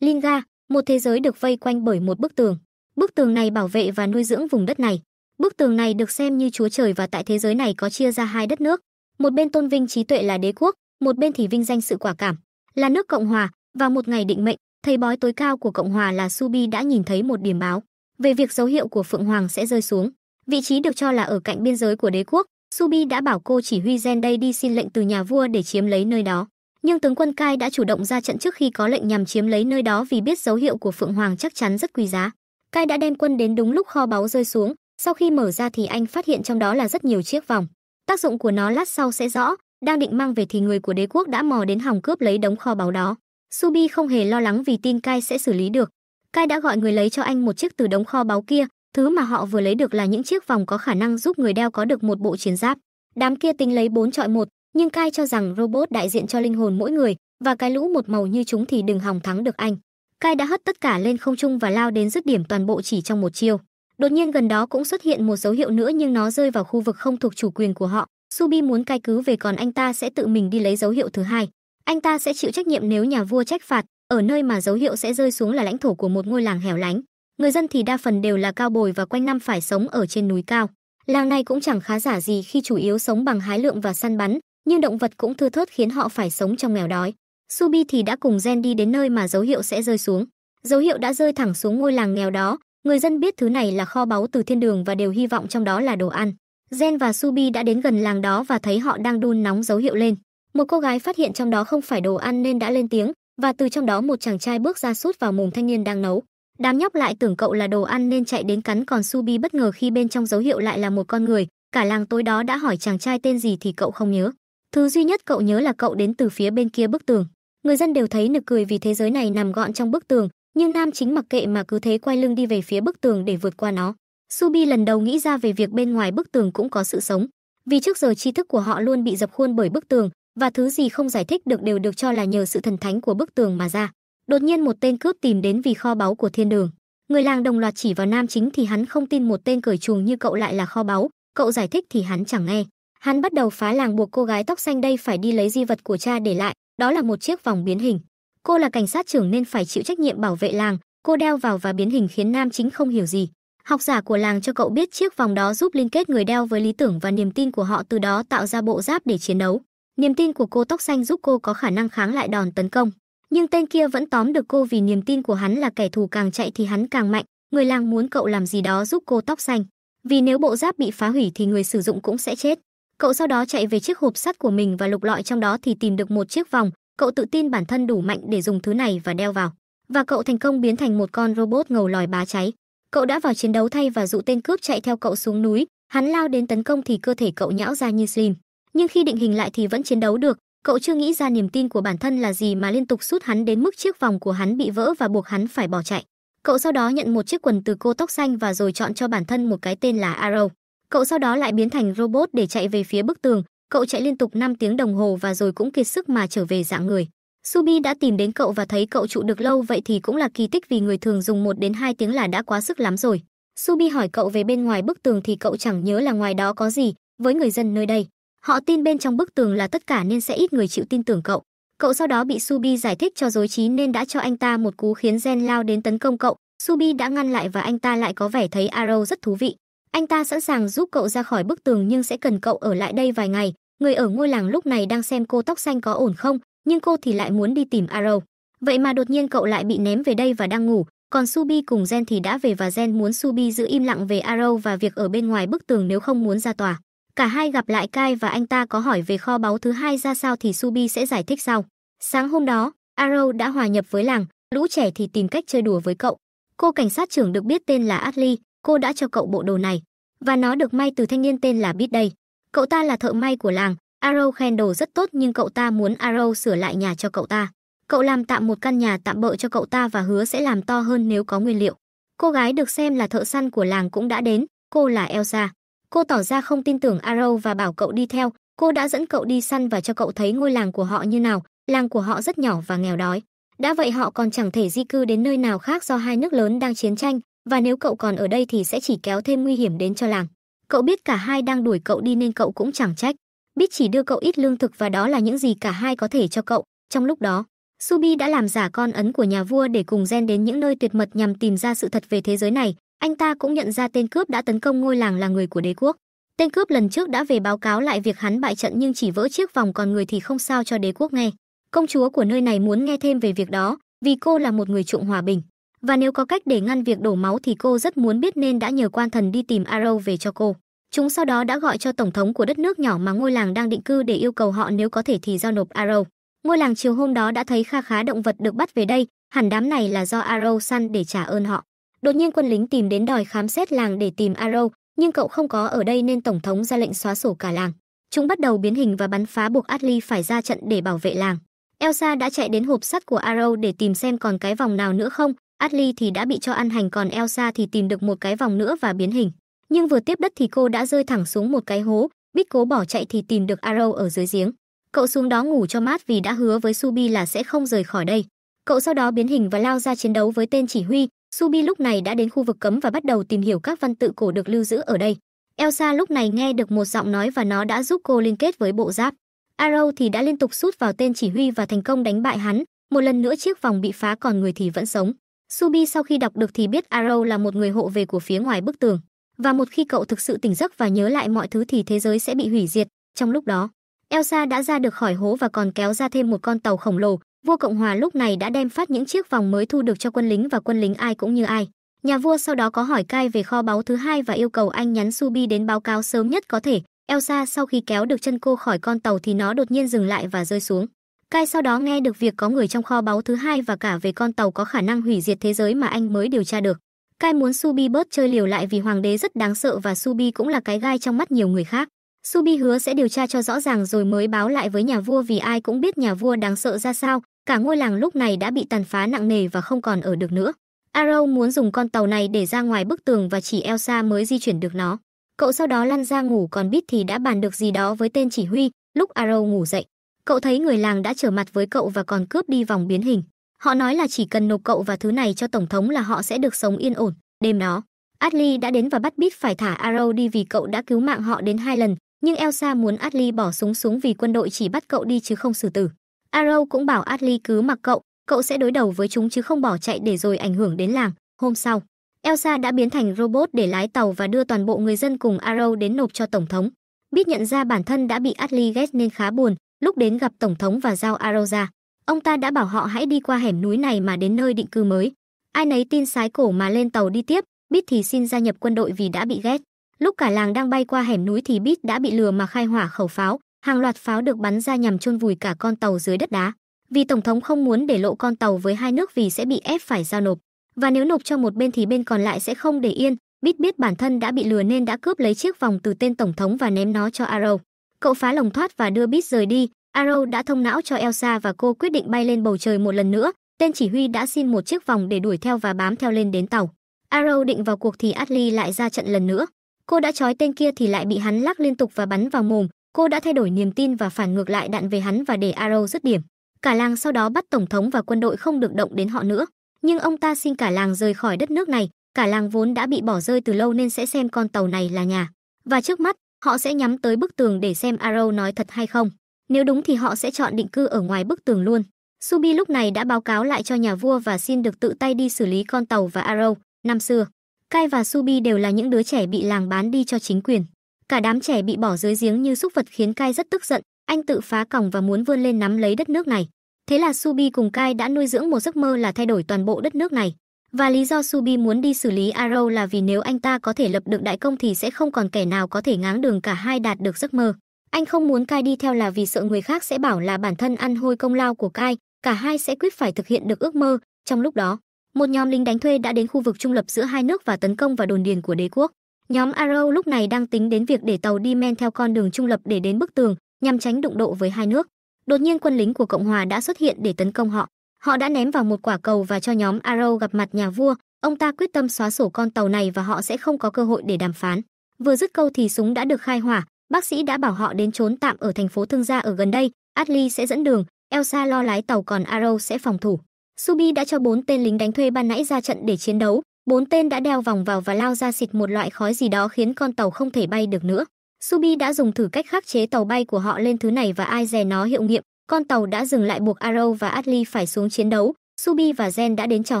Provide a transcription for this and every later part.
Linga, một thế giới được vây quanh bởi một bức tường. Bức tường này bảo vệ và nuôi dưỡng vùng đất này. Bức tường này được xem như chúa trời và tại thế giới này có chia ra hai đất nước. Một bên tôn vinh trí tuệ là đế quốc, một bên thì vinh danh sự quả cảm, là nước Cộng hòa, và một ngày định mệnh, thầy bói tối cao của Cộng hòa là Subi đã nhìn thấy một điểm báo về việc dấu hiệu của Phượng Hoàng sẽ rơi xuống. Vị trí được cho là ở cạnh biên giới của đế quốc, Subi đã bảo cô chỉ huy Gen đây đi xin lệnh từ nhà vua để chiếm lấy nơi đó. Nhưng tướng quân Kai đã chủ động ra trận trước khi có lệnh nhằm chiếm lấy nơi đó vì biết dấu hiệu của Phượng Hoàng chắc chắn rất quý giá. Kai đã đem quân đến đúng lúc kho báu rơi xuống, sau khi mở ra thì anh phát hiện trong đó là rất nhiều chiếc vòng. Tác dụng của nó lát sau sẽ rõ, đang định mang về thì người của đế quốc đã mò đến hòng cướp lấy đống kho báu đó. Subi không hề lo lắng vì tin Kai sẽ xử lý được. Kai đã gọi người lấy cho anh một chiếc từ đống kho báu kia, thứ mà họ vừa lấy được là những chiếc vòng có khả năng giúp người đeo có được một bộ chiến giáp. Đám kia tính lấy bốn chọi một, nhưng Kai cho rằng robot đại diện cho linh hồn mỗi người, và cái lũ một màu như chúng thì đừng hòng thắng được anh. Kai đã hất tất cả lên không trung và lao đến dứt điểm toàn bộ chỉ trong một chiêu. Đột nhiên gần đó cũng xuất hiện một dấu hiệu nữa nhưng nó rơi vào khu vực không thuộc chủ quyền của họ. Subi muốn cai cứ về còn anh ta sẽ tự mình đi lấy dấu hiệu thứ hai. Anh ta sẽ chịu trách nhiệm nếu nhà vua trách phạt, ở nơi mà dấu hiệu sẽ rơi xuống là lãnh thổ của một ngôi làng hẻo lánh. Người dân thì đa phần đều là cao bồi và quanh năm phải sống ở trên núi cao. Làng này cũng chẳng khá giả gì khi chủ yếu sống bằng hái lượm và săn bắn, nhưng động vật cũng thưa thớt khiến họ phải sống trong nghèo đói. Subi thì đã cùng Gen đi đến nơi mà dấu hiệu sẽ rơi xuống. Dấu hiệu đã rơi thẳng xuống ngôi làng nghèo đó, người dân biết thứ này là kho báu từ thiên đường và đều hy vọng trong đó là đồ ăn. Gen và Subi đã đến gần làng đó và thấy họ đang đun nóng dấu hiệu lên. Một cô gái phát hiện trong đó không phải đồ ăn nên đã lên tiếng, và từ trong đó một chàng trai bước ra sút vào mồm thanh niên đang nấu. Đám nhóc lại tưởng cậu là đồ ăn nên chạy đến cắn còn Subi bất ngờ khi bên trong dấu hiệu lại là một con người, cả làng tối đó đã hỏi chàng trai tên gì thì cậu không nhớ. Thứ duy nhất cậu nhớ là cậu đến từ phía bên kia bức tường. Người dân đều thấy nực cười vì thế giới này nằm gọn trong bức tường, nhưng nam chính mặc kệ mà cứ thế quay lưng đi về phía bức tường để vượt qua nó. Subi lần đầu nghĩ ra về việc bên ngoài bức tường cũng có sự sống, vì trước giờ tri thức của họ luôn bị dập khuôn bởi bức tường, và thứ gì không giải thích được đều được cho là nhờ sự thần thánh của bức tường mà ra. Đột nhiên một tên cướp tìm đến vì kho báu của thiên đường. Người làng đồng loạt chỉ vào nam chính thì hắn không tin một tên cởi chuồng như cậu lại là kho báu, cậu giải thích thì hắn chẳng nghe. Hắn bắt đầu phá làng buộc cô gái tóc xanh đây phải đi lấy di vật của cha để lại, đó là một chiếc vòng biến hình. Cô là cảnh sát trưởng nên phải chịu trách nhiệm bảo vệ làng, cô đeo vào và biến hình khiến nam chính không hiểu gì. Học giả của làng cho cậu biết chiếc vòng đó giúp liên kết người đeo với lý tưởng và niềm tin của họ từ đó tạo ra bộ giáp để chiến đấu. Niềm tin của cô tóc xanh giúp cô có khả năng kháng lại đòn tấn công. Nhưng tên kia vẫn tóm được cô vì niềm tin của hắn là kẻ thù càng chạy thì hắn càng mạnh. Người làng muốn cậu làm gì đó giúp cô tóc xanh. Vì nếu bộ giáp bị phá hủy thì người sử dụng cũng sẽ chết. Cậu sau đó chạy về chiếc hộp sắt của mình và lục lọi trong đó thì tìm được một chiếc vòng. Cậu tự tin bản thân đủ mạnh để dùng thứ này và đeo vào. Và cậu thành công biến thành một con robot ngầu lòi bá cháy. Cậu đã vào chiến đấu thay và dụ tên cướp chạy theo cậu xuống núi. Hắn lao đến tấn công thì cơ thể cậu nhão ra như slim nhưng khi định hình lại thì vẫn chiến đấu được. Cậu chưa nghĩ ra niềm tin của bản thân là gì mà liên tục sút hắn đến mức chiếc vòng của hắn bị vỡ và buộc hắn phải bỏ chạy. Cậu sau đó nhận một chiếc quần từ cô tóc xanh và rồi chọn cho bản thân một cái tên là Arrow. Cậu sau đó lại biến thành robot để chạy về phía bức tường. Cậu chạy liên tục 5 tiếng đồng hồ và rồi cũng kiệt sức mà trở về dạng người. Subi đã tìm đến cậu và thấy cậu trụ được lâu vậy thì cũng là kỳ tích vì người thường dùng 1 đến 2 tiếng là đã quá sức lắm rồi. Subi hỏi cậu về bên ngoài bức tường thì cậu chẳng nhớ là ngoài đó có gì, với người dân nơi đây. Họ tin bên trong bức tường là tất cả nên sẽ ít người chịu tin tưởng cậu. Cậu sau đó bị Subi giải thích cho dối trí nên đã cho anh ta một cú khiến Gen lao đến tấn công cậu. Subi đã ngăn lại và anh ta lại có vẻ thấy Arrow rất thú vị. Anh ta sẵn sàng giúp cậu ra khỏi bức tường nhưng sẽ cần cậu ở lại đây vài ngày. Người ở ngôi làng lúc này đang xem cô tóc xanh có ổn không, nhưng cô thì lại muốn đi tìm Arrow. Vậy mà đột nhiên cậu lại bị ném về đây và đang ngủ, còn Subi cùng Gen thì đã về và Gen muốn Subi giữ im lặng về Arrow và việc ở bên ngoài bức tường nếu không muốn ra tòa. Cả hai gặp lại Kai và anh ta có hỏi về kho báu thứ hai ra sao thì Subi sẽ giải thích sau. Sáng hôm đó, Arrow đã hòa nhập với làng, lũ trẻ thì tìm cách chơi đùa với cậu. Cô cảnh sát trưởng được biết tên là Ashley, cô đã cho cậu bộ đồ này và nó được may từ thanh niên tên là Bit đây. Cậu ta là thợ may của làng, Arrow khen đồ rất tốt nhưng cậu ta muốn Arrow sửa lại nhà cho cậu ta. Cậu làm tạm một căn nhà tạm bợ cho cậu ta và hứa sẽ làm to hơn nếu có nguyên liệu. Cô gái được xem là thợ săn của làng cũng đã đến, cô là Elsa. Cô tỏ ra không tin tưởng Arrow và bảo cậu đi theo. Cô đã dẫn cậu đi săn và cho cậu thấy ngôi làng của họ như nào. Làng của họ rất nhỏ và nghèo đói. Đã vậy họ còn chẳng thể di cư đến nơi nào khác do hai nước lớn đang chiến tranh, và nếu cậu còn ở đây thì sẽ chỉ kéo thêm nguy hiểm đến cho làng. Cậu biết cả hai đang đuổi cậu đi nên cậu cũng chẳng trách. Biết chỉ đưa cậu ít lương thực và đó là những gì cả hai có thể cho cậu. Trong lúc đó, Subi đã làm giả con ấn của nhà vua để cùng gen đến những nơi tuyệt mật nhằm tìm ra sự thật về thế giới này. Anh ta cũng nhận ra tên cướp đã tấn công ngôi làng là người của đế quốc. Tên cướp lần trước đã về báo cáo lại việc hắn bại trận nhưng chỉ vỡ chiếc vòng còn người thì không sao cho đế quốc nghe. Công chúa của nơi này muốn nghe thêm về việc đó, vì cô là một người trụng hòa bình. Và nếu có cách để ngăn việc đổ máu thì cô rất muốn biết nên đã nhờ quan thần đi tìm Arrow về cho cô. Chúng sau đó đã gọi cho tổng thống của đất nước nhỏ mà ngôi làng đang định cư để yêu cầu họ nếu có thể thì giao nộp Arrow. Ngôi làng chiều hôm đó đã thấy kha khá động vật được bắt về đây, hẳn đám này là do Arrow săn để trả ơn họ. Đột nhiên quân lính tìm đến đòi khám xét làng để tìm Arrow, nhưng cậu không có ở đây nên tổng thống ra lệnh xóa sổ cả làng. Chúng bắt đầu biến hình và bắn phá buộc Atli phải ra trận để bảo vệ làng. Elsa đã chạy đến hộp sắt của Arrow để tìm xem còn cái vòng nào nữa không. Atli thì đã bị cho ăn hành còn Elsa thì tìm được một cái vòng nữa và biến hình. Nhưng vừa tiếp đất thì cô đã rơi thẳng xuống một cái hố, Bích cố bỏ chạy thì tìm được Arrow ở dưới giếng. Cậu xuống đó ngủ cho mát vì đã hứa với Subi là sẽ không rời khỏi đây. Cậu sau đó biến hình và lao ra chiến đấu với tên chỉ huy. Subi lúc này đã đến khu vực cấm và bắt đầu tìm hiểu các văn tự cổ được lưu giữ ở đây. Elsa lúc này nghe được một giọng nói và nó đã giúp cô liên kết với bộ giáp. Arrow thì đã liên tục sút vào tên chỉ huy và thành công đánh bại hắn. Một lần nữa chiếc vòng bị phá còn người thì vẫn sống. Subi sau khi đọc được thì biết Arrow là một người hộ về của phía ngoài bức tường. Và một khi cậu thực sự tỉnh giấc và nhớ lại mọi thứ thì thế giới sẽ bị hủy diệt. Trong lúc đó, Elsa đã ra được khỏi hố và còn kéo ra thêm một con tàu khổng lồ. Vua Cộng hòa lúc này đã đem phát những chiếc vòng mới thu được cho quân lính và quân lính ai cũng như ai. Nhà vua sau đó có hỏi Kai về kho báu thứ hai và yêu cầu anh nhắn Subi đến báo cáo sớm nhất có thể. Elsa sau khi kéo được chân cô khỏi con tàu thì nó đột nhiên dừng lại và rơi xuống. Kai sau đó nghe được việc có người trong kho báu thứ hai và cả về con tàu có khả năng hủy diệt thế giới mà anh mới điều tra được. Kai muốn Subi bớt chơi liều lại vì hoàng đế rất đáng sợ và Subi cũng là cái gai trong mắt nhiều người khác. Subi hứa sẽ điều tra cho rõ ràng rồi mới báo lại với nhà vua vì ai cũng biết nhà vua đáng sợ ra sao, cả ngôi làng lúc này đã bị tàn phá nặng nề và không còn ở được nữa. Arrow muốn dùng con tàu này để ra ngoài bức tường và chỉ Elsa mới di chuyển được nó. Cậu sau đó lăn ra ngủ còn biết thì đã bàn được gì đó với tên chỉ huy, lúc Arrow ngủ dậy. Cậu thấy người làng đã trở mặt với cậu và còn cướp đi vòng biến hình. Họ nói là chỉ cần nộp cậu và thứ này cho tổng thống là họ sẽ được sống yên ổn. Đêm đó, Atli đã đến và bắt Bit phải thả Arrow đi vì cậu đã cứu mạng họ đến hai lần, nhưng Elsa muốn Atli bỏ súng xuống vì quân đội chỉ bắt cậu đi chứ không xử tử. Arrow cũng bảo Atli cứ mặc cậu, cậu sẽ đối đầu với chúng chứ không bỏ chạy để rồi ảnh hưởng đến làng. Hôm sau, Elsa đã biến thành robot để lái tàu và đưa toàn bộ người dân cùng Arrow đến nộp cho tổng thống. Biết nhận ra bản thân đã bị Atli ghét nên khá buồn, lúc đến gặp tổng thống và giao Arrow. Ông ta đã bảo họ hãy đi qua hẻm núi này mà đến nơi định cư mới. Ai nấy tin sái cổ mà lên tàu đi tiếp, Bít thì xin gia nhập quân đội vì đã bị ghét. Lúc cả làng đang bay qua hẻm núi thì Bít đã bị lừa mà khai hỏa khẩu pháo, hàng loạt pháo được bắn ra nhằm chôn vùi cả con tàu dưới đất đá. Vì tổng thống không muốn để lộ con tàu với hai nước vì sẽ bị ép phải giao nộp, và nếu nộp cho một bên thì bên còn lại sẽ không để yên. Bít biết bản thân đã bị lừa nên đã cướp lấy chiếc vòng từ tên tổng thống và ném nó cho Arrow. Cậu phá lồng thoát và đưa Bít rời đi. Arrow đã thông não cho Elsa và cô quyết định bay lên bầu trời một lần nữa. Tên chỉ huy đã xin một chiếc vòng để đuổi theo và bám theo lên đến tàu. Arrow định vào cuộc thì Ashley lại ra trận lần nữa. Cô đã trói tên kia thì lại bị hắn lắc liên tục và bắn vào mồm. Cô đã thay đổi niềm tin và phản ngược lại đạn về hắn và để Arrow dứt điểm. Cả làng sau đó bắt tổng thống và quân đội không được động đến họ nữa. Nhưng ông ta xin cả làng rời khỏi đất nước này. Cả làng vốn đã bị bỏ rơi từ lâu nên sẽ xem con tàu này là nhà. Và trước mắt, họ sẽ nhắm tới bức tường để xem Arrow nói thật hay không. Nếu đúng thì họ sẽ chọn định cư ở ngoài bức tường luôn. Subi lúc này đã báo cáo lại cho nhà vua và xin được tự tay đi xử lý con tàu và Arrow. Năm xưa, Kai và Subi đều là những đứa trẻ bị làng bán đi cho chính quyền. Cả đám trẻ bị bỏ dưới giếng như súc vật khiến Kai rất tức giận, anh tự phá còng và muốn vươn lên nắm lấy đất nước này. Thế là Subi cùng Kai đã nuôi dưỡng một giấc mơ là thay đổi toàn bộ đất nước này. Và lý do Subi muốn đi xử lý Arrow là vì nếu anh ta có thể lập được đại công thì sẽ không còn kẻ nào có thể ngáng đường cả hai đạt được giấc mơ. Anh không muốn Kai đi theo là vì sợ người khác sẽ bảo là bản thân ăn hôi công lao của Kai, cả hai sẽ quyết phải thực hiện được ước mơ. Trong lúc đó, một nhóm lính đánh thuê đã đến khu vực trung lập giữa hai nước và tấn công vào đồn điền của đế quốc. Nhóm Arrow lúc này đang tính đến việc để tàu đi men theo con đường trung lập để đến bức tường, nhằm tránh đụng độ với hai nước. Đột nhiên quân lính của Cộng hòa đã xuất hiện để tấn công họ. Họ đã ném vào một quả cầu và cho nhóm Arrow gặp mặt nhà vua. Ông ta quyết tâm xóa sổ con tàu này và họ sẽ không có cơ hội để đàm phán. Vừa dứt câu thì súng đã được khai hỏa. Bác sĩ đã bảo họ đến trốn tạm ở thành phố Thương Gia ở gần đây. Atli sẽ dẫn đường, Elsa lo lái tàu còn Arrow sẽ phòng thủ. Subi đã cho bốn tên lính đánh thuê ban nãy ra trận để chiến đấu. Bốn tên đã đeo vòng vào và lao ra xịt một loại khói gì đó khiến con tàu không thể bay được nữa. Subi đã dùng thử cách khắc chế tàu bay của họ lên thứ này và ai dè nó hiệu nghiệm. Con tàu đã dừng lại buộc Arrow và Atli phải xuống chiến đấu. Subi và Zen đã đến chào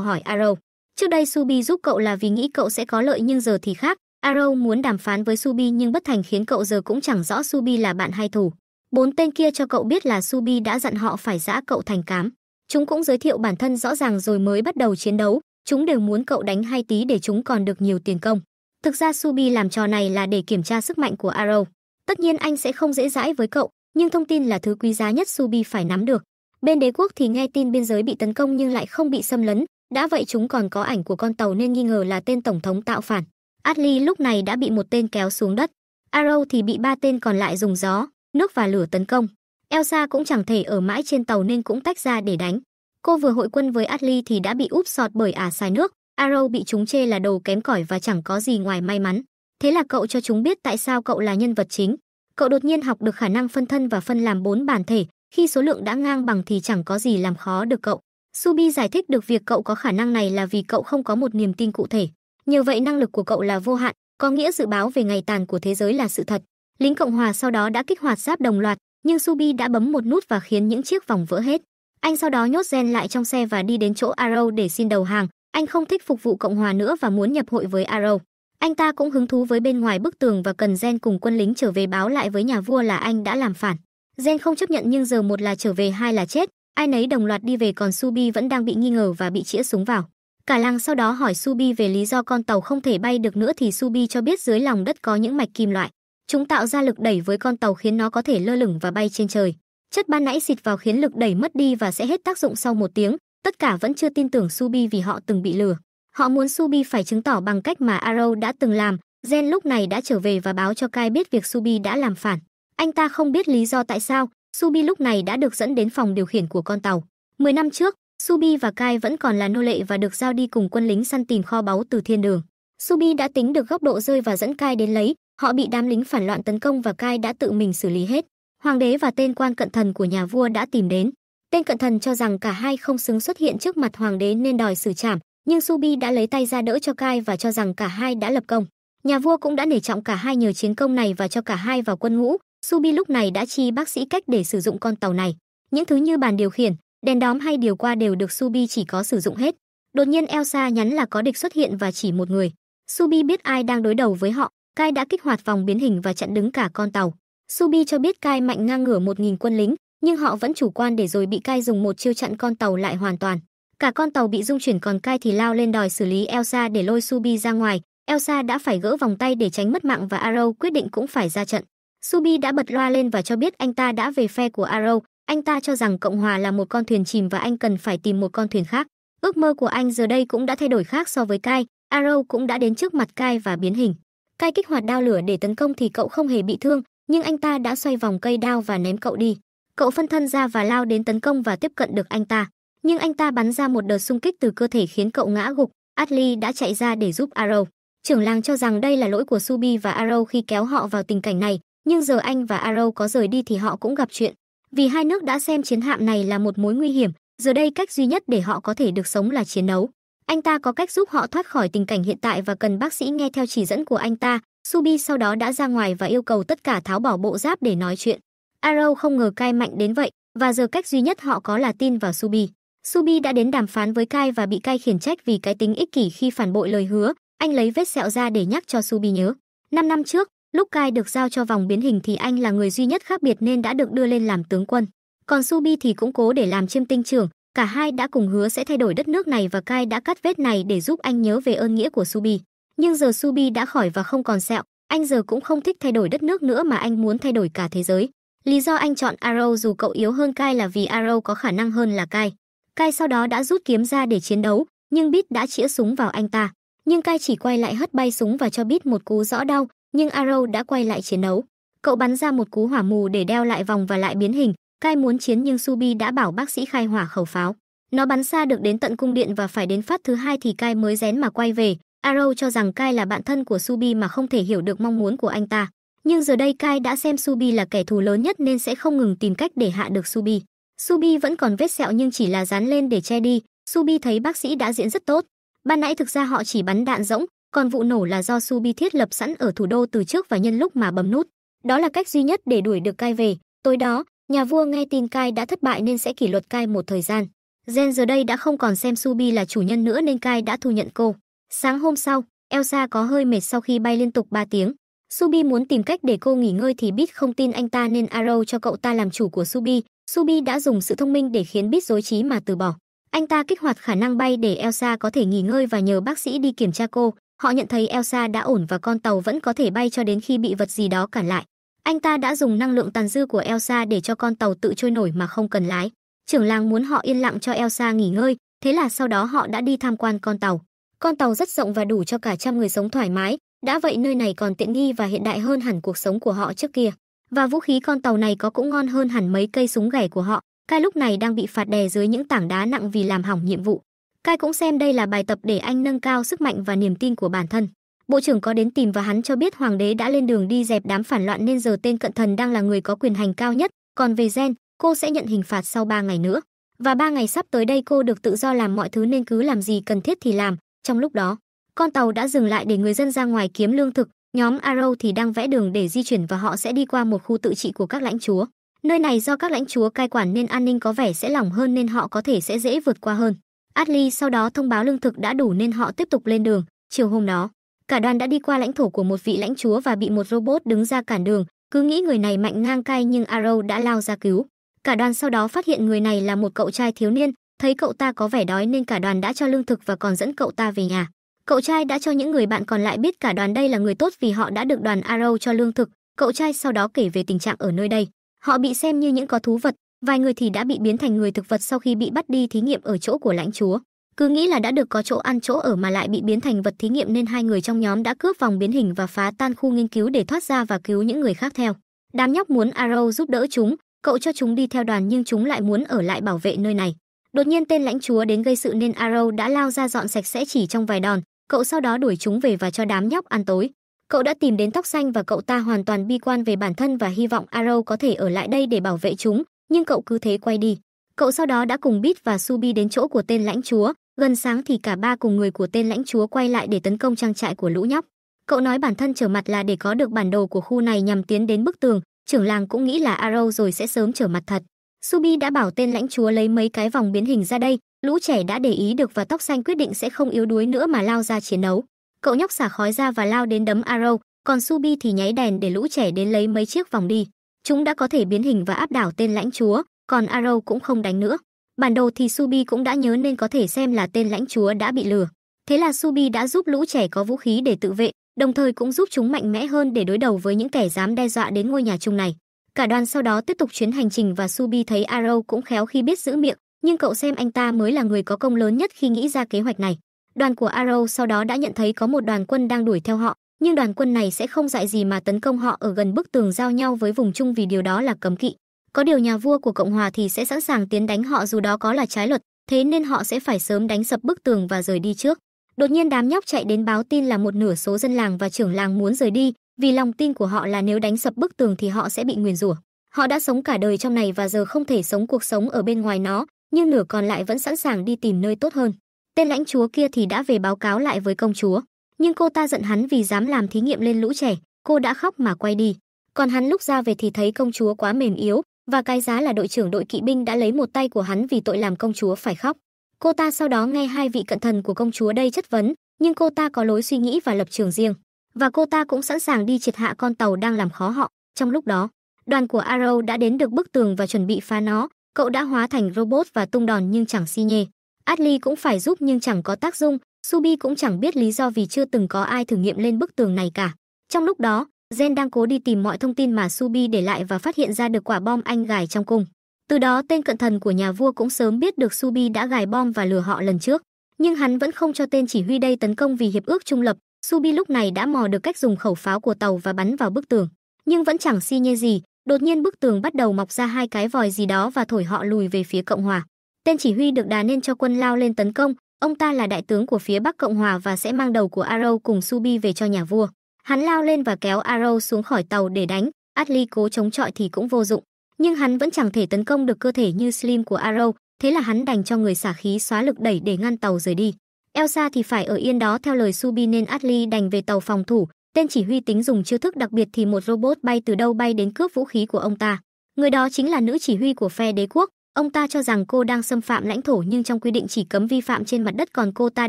hỏi Arrow. Trước đây Subi giúp cậu là vì nghĩ cậu sẽ có lợi nhưng giờ thì khác. Arrow muốn đàm phán với Subi nhưng bất thành khiến cậu giờ cũng chẳng rõ Subi là bạn hay thù. Bốn tên kia cho cậu biết là Subi đã dặn họ phải giã cậu thành cám. Chúng cũng giới thiệu bản thân rõ ràng rồi mới bắt đầu chiến đấu. Chúng đều muốn cậu đánh hai tí để chúng còn được nhiều tiền công. Thực ra Subi làm trò này là để kiểm tra sức mạnh của Arrow. Tất nhiên anh sẽ không dễ dãi với cậu, nhưng thông tin là thứ quý giá nhất Subi phải nắm được. Bên đế quốc thì nghe tin biên giới bị tấn công nhưng lại không bị xâm lấn, đã vậy chúng còn có ảnh của con tàu nên nghi ngờ là tên tổng thống tạo phản. Atli lúc này đã bị một tên kéo xuống đất. Arrow thì bị ba tên còn lại dùng gió, nước và lửa tấn công. Elsa cũng chẳng thể ở mãi trên tàu nên cũng tách ra để đánh. Cô vừa hội quân với Atli thì đã bị úp sọt bởi ả xài nước. Arrow bị chúng chê là đồ kém cỏi và chẳng có gì ngoài may mắn. Thế là cậu cho chúng biết tại sao cậu là nhân vật chính. Cậu đột nhiên học được khả năng phân thân và phân làm bốn bản thể, khi số lượng đã ngang bằng thì chẳng có gì làm khó được cậu. Subi giải thích được việc cậu có khả năng này là vì cậu không có một niềm tin cụ thể. Nhờ vậy năng lực của cậu là vô hạn, có nghĩa dự báo về ngày tàn của thế giới là sự thật. Lính Cộng hòa sau đó đã kích hoạt giáp đồng loạt, nhưng Subi đã bấm một nút và khiến những chiếc vòng vỡ hết. Anh sau đó nhốt Gen lại trong xe và đi đến chỗ Arrow để xin đầu hàng. Anh không thích phục vụ Cộng hòa nữa và muốn nhập hội với Arrow. Anh ta cũng hứng thú với bên ngoài bức tường và cần Gen cùng quân lính trở về báo lại với nhà vua là anh đã làm phản. Gen không chấp nhận nhưng giờ một là trở về hai là chết, ai nấy đồng loạt đi về còn Subi vẫn đang bị nghi ngờ và bị chĩa súng vào. Cả làng sau đó hỏi Subi về lý do con tàu không thể bay được nữa thì Subi cho biết dưới lòng đất có những mạch kim loại. Chúng tạo ra lực đẩy với con tàu khiến nó có thể lơ lửng và bay trên trời. Chất ban nãy xịt vào khiến lực đẩy mất đi và sẽ hết tác dụng sau một tiếng. Tất cả vẫn chưa tin tưởng Subi vì họ từng bị lừa. Họ muốn Subi phải chứng tỏ bằng cách mà Arrow đã từng làm. Gen lúc này đã trở về và báo cho Kai biết việc Subi đã làm phản. Anh ta không biết lý do tại sao, Subi lúc này đã được dẫn đến phòng điều khiển của con tàu. 10 năm trước, Subi và Kai vẫn còn là nô lệ và được giao đi cùng quân lính săn tìm kho báu từ thiên đường. Subi đã tính được góc độ rơi và dẫn Kai đến lấy, họ bị đám lính phản loạn tấn công và Kai đã tự mình xử lý hết. Hoàng đế và tên quan cận thần của nhà vua đã tìm đến. Tên cận thần cho rằng cả hai không xứng xuất hiện trước mặt hoàng đế nên đòi xử trảm, nhưng Subi đã lấy tay ra đỡ cho Kai và cho rằng cả hai đã lập công. Nhà vua cũng đã nể trọng cả hai nhờ chiến công này và cho cả hai vào quân ngũ. Subi lúc này đã chi bác sĩ cách để sử dụng con tàu này. Những thứ như bàn điều khiển, đèn đóm hay điều qua đều được Subi chỉ có sử dụng hết. Đột nhiên Elsa nhắn là có địch xuất hiện và chỉ một người. Subi biết ai đang đối đầu với họ, Kai đã kích hoạt vòng biến hình và chặn đứng cả con tàu. Subi cho biết Kai mạnh ngang ngửa 1000 quân lính, nhưng họ vẫn chủ quan để rồi bị Kai dùng một chiêu chặn con tàu lại hoàn toàn. Cả con tàu bị dung chuyển còn Kai thì lao lên đòi xử lý Elsa để lôi Subi ra ngoài. Elsa đã phải gỡ vòng tay để tránh mất mạng và Arrow quyết định cũng phải ra trận. Subi đã bật loa lên và cho biết anh ta đã về phe của Arrow. Anh ta cho rằng Cộng hòa là một con thuyền chìm và anh cần phải tìm một con thuyền khác. Ước mơ của anh giờ đây cũng đã thay đổi khác so với Kai. Arrow cũng đã đến trước mặt Kai và biến hình. Kai kích hoạt đao lửa để tấn công thì cậu không hề bị thương, nhưng anh ta đã xoay vòng cây đao và ném cậu đi. Cậu phân thân ra và lao đến tấn công và tiếp cận được anh ta. Nhưng anh ta bắn ra một đợt xung kích từ cơ thể khiến cậu ngã gục. Atli đã chạy ra để giúp Arrow. Trưởng làng cho rằng đây là lỗi của Subi và Arrow khi kéo họ vào tình cảnh này, nhưng giờ anh và Arrow có rời đi thì họ cũng gặp chuyện. Vì hai nước đã xem chiến hạm này là một mối nguy hiểm, giờ đây cách duy nhất để họ có thể được sống là chiến đấu. Anh ta có cách giúp họ thoát khỏi tình cảnh hiện tại và cần bác sĩ nghe theo chỉ dẫn của anh ta. Subi sau đó đã ra ngoài và yêu cầu tất cả tháo bỏ bộ giáp để nói chuyện. Arrow không ngờ cai mạnh đến vậy, và giờ cách duy nhất họ có là tin vào Subi. Subi đã đến đàm phán với Kai và bị Kai khiển trách vì cái tính ích kỷ khi phản bội lời hứa. Anh lấy vết sẹo ra để nhắc cho Subi nhớ. Năm năm trước, lúc Kai được giao cho vòng biến hình thì anh là người duy nhất khác biệt nên đã được đưa lên làm tướng quân. Còn Subi thì cũng cố để làm chiêm tinh trưởng, cả hai đã cùng hứa sẽ thay đổi đất nước này và Kai đã cắt vết này để giúp anh nhớ về ơn nghĩa của Subi. Nhưng giờ Subi đã khỏi và không còn sẹo, anh giờ cũng không thích thay đổi đất nước nữa mà anh muốn thay đổi cả thế giới. Lý do anh chọn Arrow dù cậu yếu hơn Kai là vì Arrow có khả năng hơn là Kai. Kai sau đó đã rút kiếm ra để chiến đấu, nhưng Bit đã chĩa súng vào anh ta. Nhưng Kai chỉ quay lại hất bay súng và cho Bit một cú rõ đau, nhưng Arrow đã quay lại chiến đấu. Cậu bắn ra một cú hỏa mù để đeo lại vòng và lại biến hình. Kai muốn chiến nhưng Subi đã bảo bác sĩ khai hỏa khẩu pháo. Nó bắn xa được đến tận cung điện và phải đến phát thứ hai thì Kai mới rén mà quay về. Arrow cho rằng Kai là bạn thân của Subi mà không thể hiểu được mong muốn của anh ta. Nhưng giờ đây Kai đã xem Subi là kẻ thù lớn nhất nên sẽ không ngừng tìm cách để hạ được Subi. Subi vẫn còn vết sẹo nhưng chỉ là dán lên để che đi. Subi thấy bác sĩ đã diễn rất tốt. Ban nãy thực ra họ chỉ bắn đạn rỗng, còn vụ nổ là do Subi thiết lập sẵn ở thủ đô từ trước và nhân lúc mà bấm nút. Đó là cách duy nhất để đuổi được Kai về. Tối đó, Nhà vua nghe tin Kai đã thất bại nên sẽ kỷ luật Kai một thời gian. Gen giờ đây đã không còn xem Subi là chủ nhân nữa nên Kai đã thu nhận cô. Sáng hôm sau, Elsa có hơi mệt sau khi bay liên tục 3 tiếng. Subi muốn tìm cách để cô nghỉ ngơi thì biết không tin anh ta nên Arrow cho cậu ta làm chủ của Subi. Subi đã dùng sự thông minh để khiến Bit dối trí mà từ bỏ. Anh ta kích hoạt khả năng bay để Elsa có thể nghỉ ngơi và nhờ bác sĩ đi kiểm tra cô. Họ nhận thấy Elsa đã ổn và con tàu vẫn có thể bay cho đến khi bị vật gì đó cản lại. Anh ta đã dùng năng lượng tàn dư của Elsa để cho con tàu tự trôi nổi mà không cần lái. Trưởng làng muốn họ yên lặng cho Elsa nghỉ ngơi, thế là sau đó họ đã đi tham quan con tàu. Con tàu rất rộng và đủ cho cả trăm người sống thoải mái, đã vậy nơi này còn tiện nghi và hiện đại hơn hẳn cuộc sống của họ trước kia. Và vũ khí con tàu này có cũng ngon hơn hẳn mấy cây súng gẻ của họ. Kai lúc này đang bị phạt đè dưới những tảng đá nặng vì làm hỏng nhiệm vụ. Kai cũng xem đây là bài tập để anh nâng cao sức mạnh và niềm tin của bản thân. Bộ trưởng có đến tìm và hắn cho biết hoàng đế đã lên đường đi dẹp đám phản loạn nên giờ tên cận thần đang là người có quyền hành cao nhất, còn về Gen, cô sẽ nhận hình phạt sau 3 ngày nữa. Và ba ngày sắp tới đây cô được tự do làm mọi thứ nên cứ làm gì cần thiết thì làm. Trong lúc đó, con tàu đã dừng lại để người dân ra ngoài kiếm lương thực, nhóm Arrow thì đang vẽ đường để di chuyển và họ sẽ đi qua một khu tự trị của các lãnh chúa. Nơi này do các lãnh chúa cai quản nên an ninh có vẻ sẽ lỏng hơn nên họ có thể sẽ dễ vượt qua hơn. Atli sau đó thông báo lương thực đã đủ nên họ tiếp tục lên đường. Chiều hôm đó, cả đoàn đã đi qua lãnh thổ của một vị lãnh chúa và bị một robot đứng ra cản đường. Cứ nghĩ người này mạnh ngang cai nhưng Arrow đã lao ra cứu. Cả đoàn sau đó phát hiện người này là một cậu trai thiếu niên, thấy cậu ta có vẻ đói nên cả đoàn đã cho lương thực và còn dẫn cậu ta về nhà. Cậu trai đã cho những người bạn còn lại biết cả đoàn đây là người tốt vì họ đã được đoàn Arrow cho lương thực. Cậu trai sau đó kể về tình trạng ở nơi đây. Họ bị xem như những có thú vật, vài người thì đã bị biến thành người thực vật sau khi bị bắt đi thí nghiệm ở chỗ của lãnh chúa. Cứ nghĩ là đã được có chỗ ăn chỗ ở mà lại bị biến thành vật thí nghiệm nên hai người trong nhóm đã cướp vòng biến hình và phá tan khu nghiên cứu để thoát ra và cứu những người khác theo. Đám nhóc muốn Arrow giúp đỡ chúng, cậu cho chúng đi theo đoàn nhưng chúng lại muốn ở lại bảo vệ nơi này. Đột nhiên tên lãnh chúa đến gây sự nên Arrow đã lao ra dọn sạch sẽ chỉ trong vài đòn, cậu sau đó đuổi chúng về và cho đám nhóc ăn tối. Cậu đã tìm đến tóc xanh và cậu ta hoàn toàn bi quan về bản thân và hy vọng Arrow có thể ở lại đây để bảo vệ chúng, nhưng cậu cứ thế quay đi. Cậu sau đó đã cùng Bit và Subi đến chỗ của tên lãnh chúa, gần sáng thì cả ba cùng người của tên lãnh chúa quay lại để tấn công trang trại của lũ nhóc. Cậu nói bản thân trở mặt là để có được bản đồ của khu này nhằm tiến đến bức tường, trưởng làng cũng nghĩ là Arrow rồi sẽ sớm trở mặt thật. Subi đã bảo tên lãnh chúa lấy mấy cái vòng biến hình ra đây, lũ trẻ đã để ý được và tóc xanh quyết định sẽ không yếu đuối nữa mà lao ra chiến đấu. Cậu nhóc xả khói ra và lao đến đấm Arrow, còn Subi thì nháy đèn để lũ trẻ đến lấy mấy chiếc vòng đi. Chúng đã có thể biến hình và áp đảo tên lãnh chúa, còn Arrow cũng không đánh nữa. Bản đồ thì Subi cũng đã nhớ nên có thể xem là tên lãnh chúa đã bị lừa. Thế là Subi đã giúp lũ trẻ có vũ khí để tự vệ, đồng thời cũng giúp chúng mạnh mẽ hơn để đối đầu với những kẻ dám đe dọa đến ngôi nhà chung này. Cả đoàn sau đó tiếp tục chuyến hành trình và Subi thấy Arrow cũng khéo khi biết giữ miệng, nhưng cậu xem anh ta mới là người có công lớn nhất khi nghĩ ra kế hoạch này. Đoàn của Arrow sau đó đã nhận thấy có một đoàn quân đang đuổi theo họ, nhưng đoàn quân này sẽ không dại gì mà tấn công họ ở gần bức tường giao nhau với vùng chung vì điều đó là cấm kỵ. Có điều nhà vua của Cộng hòa thì sẽ sẵn sàng tiến đánh họ dù đó có là trái luật, thế nên họ sẽ phải sớm đánh sập bức tường và rời đi trước. Đột nhiên đám nhóc chạy đến báo tin là một nửa số dân làng và trưởng làng muốn rời đi, vì lòng tin của họ là nếu đánh sập bức tường thì họ sẽ bị nguyền rủa. Họ đã sống cả đời trong này và giờ không thể sống cuộc sống ở bên ngoài nó, nhưng nửa còn lại vẫn sẵn sàng đi tìm nơi tốt hơn. Tên lãnh chúa kia thì đã về báo cáo lại với công chúa, nhưng cô ta giận hắn vì dám làm thí nghiệm lên lũ trẻ, cô đã khóc mà quay đi. Còn hắn lúc ra về thì thấy công chúa quá mềm yếu, và cái giá là đội trưởng đội kỵ binh đã lấy một tay của hắn vì tội làm công chúa phải khóc. Cô ta sau đó nghe hai vị cận thần của công chúa đây chất vấn, nhưng cô ta có lối suy nghĩ và lập trường riêng, và cô ta cũng sẵn sàng đi triệt hạ con tàu đang làm khó họ. Trong lúc đó, đoàn của Arrow đã đến được bức tường và chuẩn bị phá nó, cậu đã hóa thành robot và tung đòn nhưng chẳng si nhê. Atli cũng phải giúp nhưng chẳng có tác dụng, Subi cũng chẳng biết lý do vì chưa từng có ai thử nghiệm lên bức tường này cả. Trong lúc đó, Gen đang cố đi tìm mọi thông tin mà Subi để lại và phát hiện ra được quả bom anh gài trong cung. Từ đó tên cận thần của nhà vua cũng sớm biết được Subi đã gài bom và lừa họ lần trước, nhưng hắn vẫn không cho tên chỉ huy đây tấn công vì hiệp ước trung lập. Subi lúc này đã mò được cách dùng khẩu pháo của tàu và bắn vào bức tường, nhưng vẫn chẳng si nhê gì. Đột nhiên bức tường bắt đầu mọc ra hai cái vòi gì đó và thổi họ lùi về phía cộng hòa. Tên chỉ huy được đà nên cho quân lao lên tấn công. Ông ta là đại tướng của phía Bắc Cộng hòa và sẽ mang đầu của Arrow cùng Subi về cho nhà vua. Hắn lao lên và kéo Arrow xuống khỏi tàu để đánh, Atli cố chống chọi thì cũng vô dụng, nhưng hắn vẫn chẳng thể tấn công được cơ thể như Slim của Arrow, thế là hắn đành cho người xả khí xóa lực đẩy để ngăn tàu rời đi. Elsa thì phải ở yên đó theo lời Subi nên Atli đành về tàu phòng thủ, tên chỉ huy tính dùng chiêu thức đặc biệt thì một robot bay từ đâu bay đến cướp vũ khí của ông ta. Người đó chính là nữ chỉ huy của phe đế quốc, ông ta cho rằng cô đang xâm phạm lãnh thổ nhưng trong quy định chỉ cấm vi phạm trên mặt đất còn cô ta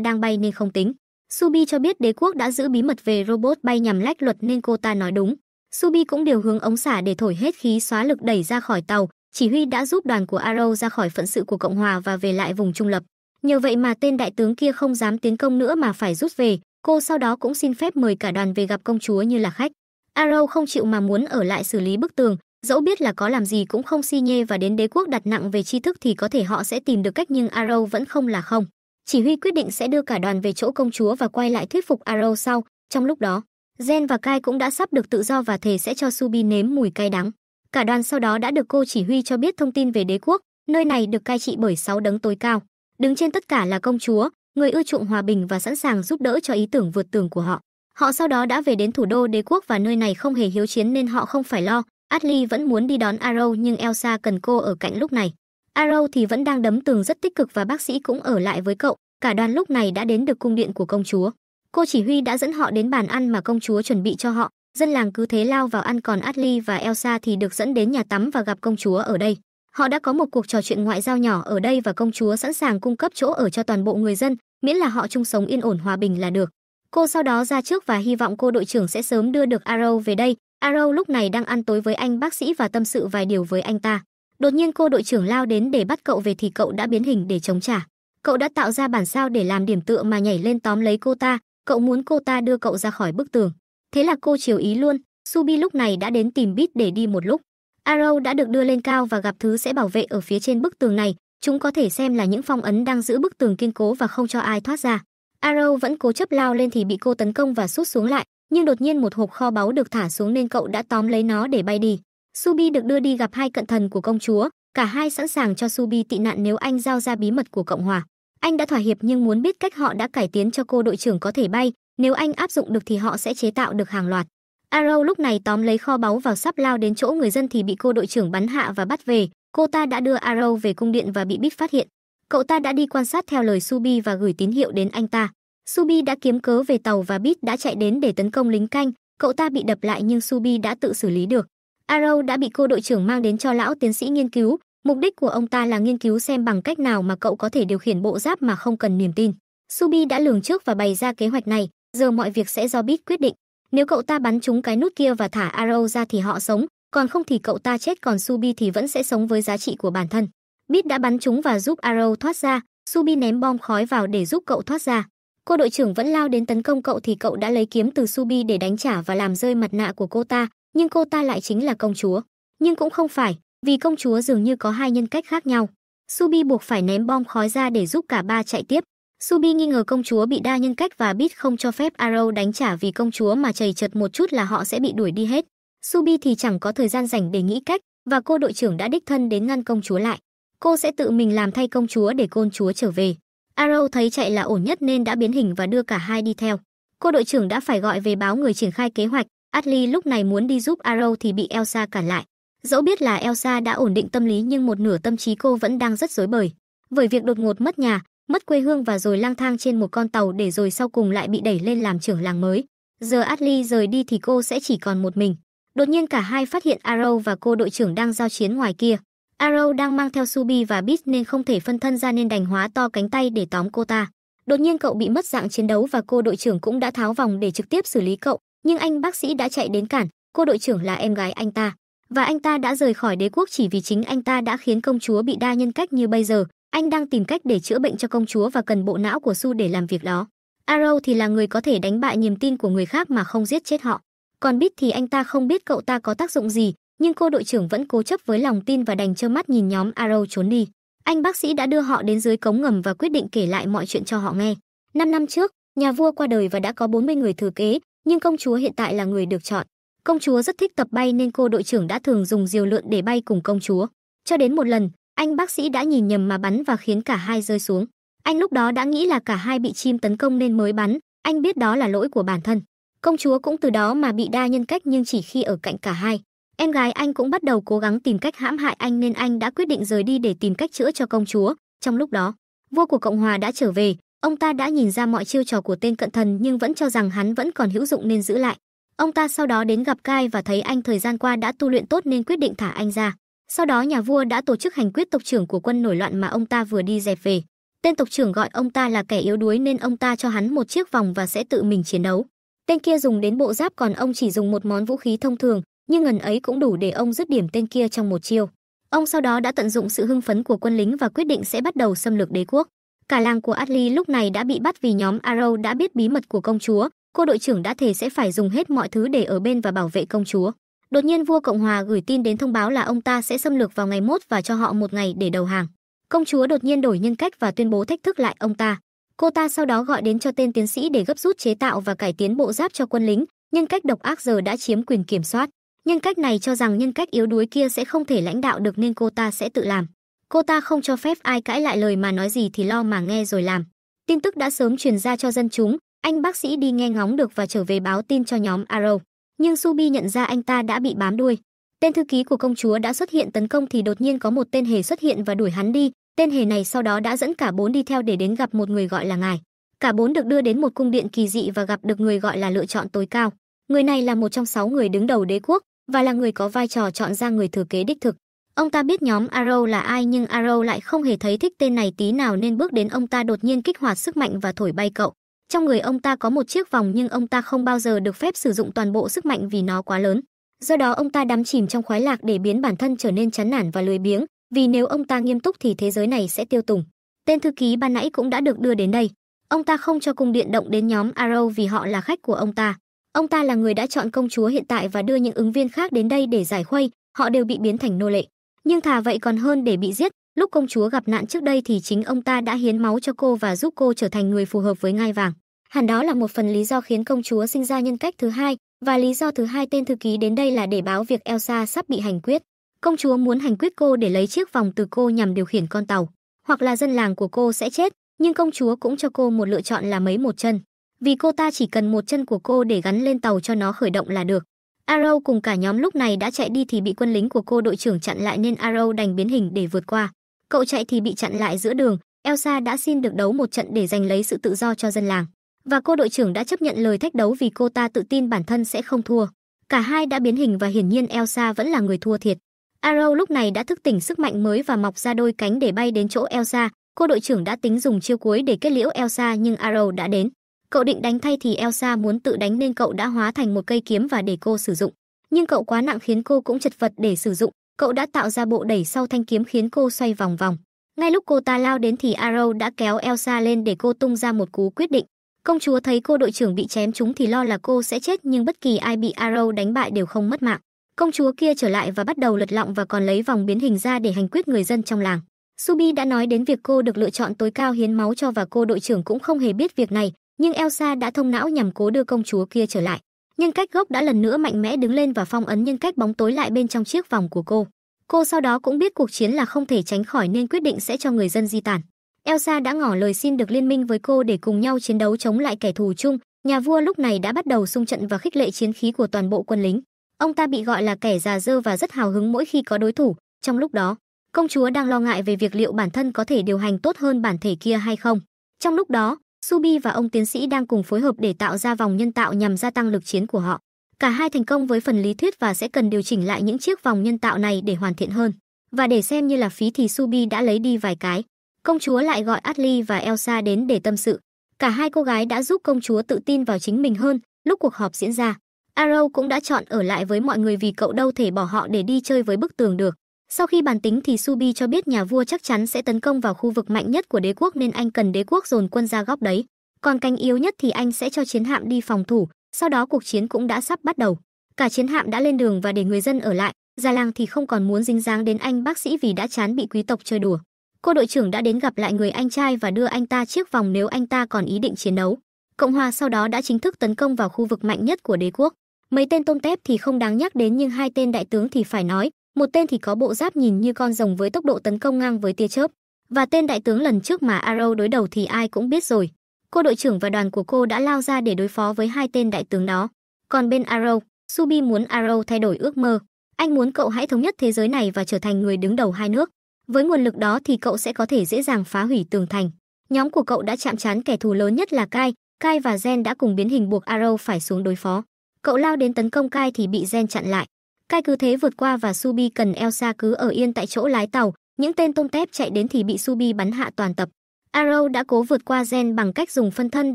đang bay nên không tính. Subi cho biết đế quốc đã giữ bí mật về robot bay nhằm lách luật nên cô ta nói đúng. Subi cũng điều hướng ống xả để thổi hết khí xóa lực đẩy ra khỏi tàu, chỉ huy đã giúp đoàn của Arrow ra khỏi phận sự của Cộng hòa và về lại vùng trung lập. Nhờ vậy mà tên đại tướng kia không dám tiến công nữa mà phải rút về, cô sau đó cũng xin phép mời cả đoàn về gặp công chúa như là khách. Arrow không chịu mà muốn ở lại xử lý bức tường, dẫu biết là có làm gì cũng không si nhê và đến đế quốc đặt nặng về tri thức thì có thể họ sẽ tìm được cách nhưng Arrow vẫn không là không. Chỉ huy quyết định sẽ đưa cả đoàn về chỗ công chúa và quay lại thuyết phục Arrow sau, trong lúc đó, Gen và Kai cũng đã sắp được tự do và thề sẽ cho Subi nếm mùi cay đắng. Cả đoàn sau đó đã được cô chỉ huy cho biết thông tin về đế quốc, nơi này được cai trị bởi sáu đấng tối cao. Đứng trên tất cả là công chúa, người ưa chuộng hòa bình và sẵn sàng giúp đỡ cho ý tưởng vượt tường của họ. Họ sau đó đã về đến thủ đô đế quốc và nơi này không hề hiếu chiến nên họ không phải lo. Ashley vẫn muốn đi đón Arrow nhưng Elsa cần cô ở cạnh lúc này. Arrow thì vẫn đang đấm tường rất tích cực và bác sĩ cũng ở lại với cậu. Cả đoàn lúc này đã đến được cung điện của công chúa. Cô chỉ huy đã dẫn họ đến bàn ăn mà công chúa chuẩn bị cho họ. Dân làng cứ thế lao vào ăn còn Ashley và Elsa thì được dẫn đến nhà tắm và gặp công chúa ở đây. Họ đã có một cuộc trò chuyện ngoại giao nhỏ ở đây và công chúa sẵn sàng cung cấp chỗ ở cho toàn bộ người dân, miễn là họ chung sống yên ổn hòa bình là được. Cô sau đó ra trước và hy vọng cô đội trưởng sẽ sớm đưa được Arrow về đây. Arrow lúc này đang ăn tối với anh bác sĩ và tâm sự vài điều với anh ta. Đột nhiên cô đội trưởng lao đến để bắt cậu về thì cậu đã biến hình để chống trả. Cậu đã tạo ra bản sao để làm điểm tựa mà nhảy lên tóm lấy cô ta, cậu muốn cô ta đưa cậu ra khỏi bức tường. Thế là cô chiều ý luôn, Subi lúc này đã đến tìm Bit để đi một lúc. Arrow đã được đưa lên cao và gặp thứ sẽ bảo vệ ở phía trên bức tường này, chúng có thể xem là những phong ấn đang giữ bức tường kiên cố và không cho ai thoát ra. Arrow vẫn cố chấp lao lên thì bị cô tấn công và sút xuống lại, nhưng đột nhiên một hộp kho báu được thả xuống nên cậu đã tóm lấy nó để bay đi. Subi được đưa đi gặp hai cận thần của công chúa, cả hai sẵn sàng cho Subi tị nạn nếu anh giao ra bí mật của Cộng hòa. Anh đã thỏa hiệp nhưng muốn biết cách họ đã cải tiến cho cô đội trưởng có thể bay, nếu anh áp dụng được thì họ sẽ chế tạo được hàng loạt. Arrow lúc này tóm lấy kho báu vào sắp lao đến chỗ người dân thì bị cô đội trưởng bắn hạ và bắt về. Cô ta đã đưa Arrow về cung điện và bị Bích phát hiện. Cậu ta đã đi quan sát theo lời Subi và gửi tín hiệu đến anh ta. Subi đã kiếm cớ về tàu và Bit đã chạy đến để tấn công lính canh. Cậu ta bị đập lại nhưng Subi đã tự xử lý được. Arrow đã bị cô đội trưởng mang đến cho lão tiến sĩ nghiên cứu. Mục đích của ông ta là nghiên cứu xem bằng cách nào mà cậu có thể điều khiển bộ giáp mà không cần niềm tin. Subi đã lường trước và bày ra kế hoạch này, giờ mọi việc sẽ do Bit quyết định. Nếu cậu ta bắn trúng cái nút kia và thả Arrow ra thì họ sống, còn không thì cậu ta chết còn Subi thì vẫn sẽ sống với giá trị của bản thân. Bit đã bắn chúng và giúp Arrow thoát ra, Subi ném bom khói vào để giúp cậu thoát ra. Cô đội trưởng vẫn lao đến tấn công cậu thì cậu đã lấy kiếm từ Subi để đánh trả và làm rơi mặt nạ của cô ta, nhưng cô ta lại chính là công chúa. Nhưng cũng không phải, vì công chúa dường như có hai nhân cách khác nhau. Subi buộc phải ném bom khói ra để giúp cả ba chạy tiếp. Subi nghi ngờ công chúa bị đa nhân cách và Bit không cho phép Arrow đánh trả vì công chúa mà chầy chật một chút là họ sẽ bị đuổi đi hết. Subi thì chẳng có thời gian rảnh để nghĩ cách và cô đội trưởng đã đích thân đến ngăn công chúa lại. Cô sẽ tự mình làm thay công chúa để côn chúa trở về. Arrow thấy chạy là ổn nhất nên đã biến hình và đưa cả hai đi theo. Cô đội trưởng đã phải gọi về báo người triển khai kế hoạch. Ashley lúc này muốn đi giúp Arrow thì bị Elsa cản lại. Dẫu biết là Elsa đã ổn định tâm lý nhưng một nửa tâm trí cô vẫn đang rất rối bời. Bởi việc đột ngột mất nhà, mất quê hương và rồi lang thang trên một con tàu để rồi sau cùng lại bị đẩy lên làm trưởng làng mới. Giờ Ashley rời đi thì cô sẽ chỉ còn một mình. Đột nhiên cả hai phát hiện Arrow và cô đội trưởng đang giao chiến ngoài kia. Arrow đang mang theo Subi và Beast nên không thể phân thân ra nên đành hóa to cánh tay để tóm cô ta. Đột nhiên cậu bị mất dạng chiến đấu và cô đội trưởng cũng đã tháo vòng để trực tiếp xử lý cậu, nhưng anh bác sĩ đã chạy đến cản, cô đội trưởng là em gái anh ta, và anh ta đã rời khỏi đế quốc chỉ vì chính anh ta đã khiến công chúa bị đa nhân cách như bây giờ, anh đang tìm cách để chữa bệnh cho công chúa và cần bộ não của Su để làm việc đó. Arrow thì là người có thể đánh bại niềm tin của người khác mà không giết chết họ. Còn biết thì anh ta không biết cậu ta có tác dụng gì, nhưng cô đội trưởng vẫn cố chấp với lòng tin và đành trơ mắt nhìn nhóm Arrow trốn đi. Anh bác sĩ đã đưa họ đến dưới cống ngầm và quyết định kể lại mọi chuyện cho họ nghe. Năm năm trước, nhà vua qua đời và đã có 40 người thừa kế, nhưng công chúa hiện tại là người được chọn. Công chúa rất thích tập bay nên cô đội trưởng đã thường dùng diều lượn để bay cùng công chúa. Cho đến một lần, anh bác sĩ đã nhìn nhầm mà bắn và khiến cả hai rơi xuống. Anh lúc đó đã nghĩ là cả hai bị chim tấn công nên mới bắn, anh biết đó là lỗi của bản thân. Công chúa cũng từ đó mà bị đa nhân cách nhưng chỉ khi ở cạnh cả hai. Em gái anh cũng bắt đầu cố gắng tìm cách hãm hại anh nên anh đã quyết định rời đi để tìm cách chữa cho công chúa. Trong lúc đó, vua của Cộng hòa đã trở về, ông ta đã nhìn ra mọi chiêu trò của tên cận thần nhưng vẫn cho rằng hắn vẫn còn hữu dụng nên giữ lại. Ông ta sau đó đến gặp Kai và thấy anh thời gian qua đã tu luyện tốt nên quyết định thả anh ra. Sau đó nhà vua đã tổ chức hành quyết tộc trưởng của quân nổi loạn mà ông ta vừa đi dẹp về. Tên tộc trưởng gọi ông ta là kẻ yếu đuối nên ông ta cho hắn một chiếc vòng và sẽ tự mình chiến đấu. Tên kia dùng đến bộ giáp còn ông chỉ dùng một món vũ khí thông thường, nhưng ngần ấy cũng đủ để ông dứt điểm tên kia trong một chiêu. Ông sau đó đã tận dụng sự hưng phấn của quân lính và quyết định sẽ bắt đầu xâm lược đế quốc. Cả làng của Atli lúc này đã bị bắt vì nhóm Arrow đã biết bí mật của công chúa, cô đội trưởng đã thề sẽ phải dùng hết mọi thứ để ở bên và bảo vệ công chúa. Đột nhiên vua Cộng hòa gửi tin đến thông báo là ông ta sẽ xâm lược vào ngày mốt và cho họ một ngày để đầu hàng. Công chúa đột nhiên đổi nhân cách và tuyên bố thách thức lại ông ta. Cô ta sau đó gọi đến cho tên tiến sĩ để gấp rút chế tạo và cải tiến bộ giáp cho quân lính, nhân cách độc ác giờ đã chiếm quyền kiểm soát. Nhân cách này cho rằng nhân cách yếu đuối kia sẽ không thể lãnh đạo được nên cô ta sẽ tự làm. Cô ta không cho phép ai cãi lại lời mà nói gì thì lo mà nghe rồi làm. Tin tức đã sớm truyền ra cho dân chúng, anh bác sĩ đi nghe ngóng được và trở về báo tin cho nhóm Arrow. Nhưng Subi nhận ra anh ta đã bị bám đuôi. Tên thư ký của công chúa đã xuất hiện tấn công thì đột nhiên có một tên hề xuất hiện và đuổi hắn đi. Tên hề này sau đó đã dẫn cả bốn đi theo để đến gặp một người gọi là ngài. Cả bốn được đưa đến một cung điện kỳ dị và gặp được người gọi là lựa chọn tối cao. Người này là một trong sáu người đứng đầu đế quốc và là người có vai trò chọn ra người thừa kế đích thực. Ông ta biết nhóm Arrow là ai nhưng Arrow lại không hề thấy thích tên này tí nào nên bước đến ông ta đột nhiên kích hoạt sức mạnh và thổi bay cậu. Trong người ông ta có một chiếc vòng nhưng ông ta không bao giờ được phép sử dụng toàn bộ sức mạnh vì nó quá lớn. Do đó ông ta đắm chìm trong khoái lạc để biến bản thân trở nên chán nản và lười biếng, vì nếu ông ta nghiêm túc thì thế giới này sẽ tiêu tùng. Tên thư ký ban nãy cũng đã được đưa đến đây. Ông ta không cho cung điện động đến nhóm Arrow vì họ là khách của ông ta. Ông ta là người đã chọn công chúa hiện tại và đưa những ứng viên khác đến đây để giải khuây, họ đều bị biến thành nô lệ. Nhưng thà vậy còn hơn để bị giết, lúc công chúa gặp nạn trước đây thì chính ông ta đã hiến máu cho cô và giúp cô trở thành người phù hợp với ngai vàng. Hẳn đó là một phần lý do khiến công chúa sinh ra nhân cách thứ hai, và lý do thứ hai tên thư ký đến đây là để báo việc Elsa sắp bị hành quyết. Công chúa muốn hành quyết cô để lấy chiếc vòng từ cô nhằm điều khiển con tàu, hoặc là dân làng của cô sẽ chết, nhưng công chúa cũng cho cô một lựa chọn là mấy một chân vì cô ta chỉ cần một chân của cô để gắn lên tàu cho nó khởi động là được. Arrow cùng cả nhóm lúc này đã chạy đi thì bị quân lính của cô đội trưởng chặn lại nên Arrow đành biến hình để vượt qua. Cậu chạy thì bị chặn lại giữa đường, Elsa đã xin được đấu một trận để giành lấy sự tự do cho dân làng. Và cô đội trưởng đã chấp nhận lời thách đấu vì cô ta tự tin bản thân sẽ không thua. Cả hai đã biến hình và hiển nhiên Elsa vẫn là người thua thiệt. Arrow lúc này đã thức tỉnh sức mạnh mới và mọc ra đôi cánh để bay đến chỗ Elsa. Cô đội trưởng đã tính dùng chiêu cuối để kết liễu Elsa nhưng Arrow đã đến. Cậu định đánh thay thì Elsa muốn tự đánh nên cậu đã hóa thành một cây kiếm và để cô sử dụng. Nhưng cậu quá nặng khiến cô cũng chật vật để sử dụng, cậu đã tạo ra bộ đẩy sau thanh kiếm khiến cô xoay vòng vòng. Ngay lúc cô ta lao đến thì Arrow đã kéo Elsa lên để cô tung ra một cú quyết định. Công chúa thấy cô đội trưởng bị chém trúng thì lo là cô sẽ chết nhưng bất kỳ ai bị Arrow đánh bại đều không mất mạng. Công chúa kia trở lại và bắt đầu lật lọng và còn lấy vòng biến hình ra để hành quyết người dân trong làng. Subi đã nói đến việc cô được lựa chọn tối cao hiến máu cho và cô đội trưởng cũng không hề biết việc này, nhưng Elsa đã thông não nhằm cố đưa công chúa kia trở lại. Nhân cách gốc đã lần nữa mạnh mẽ đứng lên và phong ấn nhân cách bóng tối lại bên trong chiếc vòng của cô. Cô sau đó cũng biết cuộc chiến là không thể tránh khỏi nên quyết định sẽ cho người dân di tản. Elsa đã ngỏ lời xin được liên minh với cô để cùng nhau chiến đấu chống lại kẻ thù chung. Nhà vua lúc này đã bắt đầu xung trận và khích lệ chiến khí của toàn bộ quân lính. Ông ta bị gọi là kẻ già dơ và rất hào hứng mỗi khi có đối thủ. Trong lúc đó, công chúa đang lo ngại về việc liệu bản thân có thể điều hành tốt hơn bản thể kia hay không. Trong lúc đó, Subi và ông tiến sĩ đang cùng phối hợp để tạo ra vòng nhân tạo nhằm gia tăng lực chiến của họ. Cả hai thành công với phần lý thuyết và sẽ cần điều chỉnh lại những chiếc vòng nhân tạo này để hoàn thiện hơn. Và để xem như là phí thì Subi đã lấy đi vài cái. Công chúa lại gọi Atli và Elsa đến để tâm sự. Cả hai cô gái đã giúp công chúa tự tin vào chính mình hơn lúc cuộc họp diễn ra. Arrow cũng đã chọn ở lại với mọi người vì cậu đâu thể bỏ họ để đi chơi với bức tường được. Sau khi bàn tính thì Subi cho biết nhà vua chắc chắn sẽ tấn công vào khu vực mạnh nhất của đế quốc nên anh cần đế quốc dồn quân ra góc đấy. Còn cánh yếu nhất thì anh sẽ cho chiến hạm đi phòng thủ, sau đó cuộc chiến cũng đã sắp bắt đầu. Cả chiến hạm đã lên đường và để người dân ở lại, già làng thì không còn muốn dính dáng đến anh bác sĩ vì đã chán bị quý tộc chơi đùa. Cô đội trưởng đã đến gặp lại người anh trai và đưa anh ta chiếc vòng nếu anh ta còn ý định chiến đấu. Cộng hòa sau đó đã chính thức tấn công vào khu vực mạnh nhất của đế quốc. Mấy tên tôm tép thì không đáng nhắc đến nhưng hai tên đại tướng thì phải nói, một tên thì có bộ giáp nhìn như con rồng với tốc độ tấn công ngang với tia chớp, và tên đại tướng lần trước mà Arrow đối đầu thì ai cũng biết rồi. Cô đội trưởng và đoàn của cô đã lao ra để đối phó với hai tên đại tướng đó. Còn bên Arrow, Subi muốn Arrow thay đổi ước mơ. Anh muốn cậu hãy thống nhất thế giới này và trở thành người đứng đầu hai nước. Với nguồn lực đó thì cậu sẽ có thể dễ dàng phá hủy tường thành. Nhóm của cậu đã chạm trán kẻ thù lớn nhất là Kai, Kai và gen đã cùng biến hình buộc Arrow phải xuống đối phó. Cậu lao đến tấn công Kai thì bị gen chặn lại. Kai cứ thế vượt qua và Subi cần Elsa cứ ở yên tại chỗ lái tàu, những tên tôm tép chạy đến thì bị Subi bắn hạ toàn tập. Arrow đã cố vượt qua Gen bằng cách dùng phân thân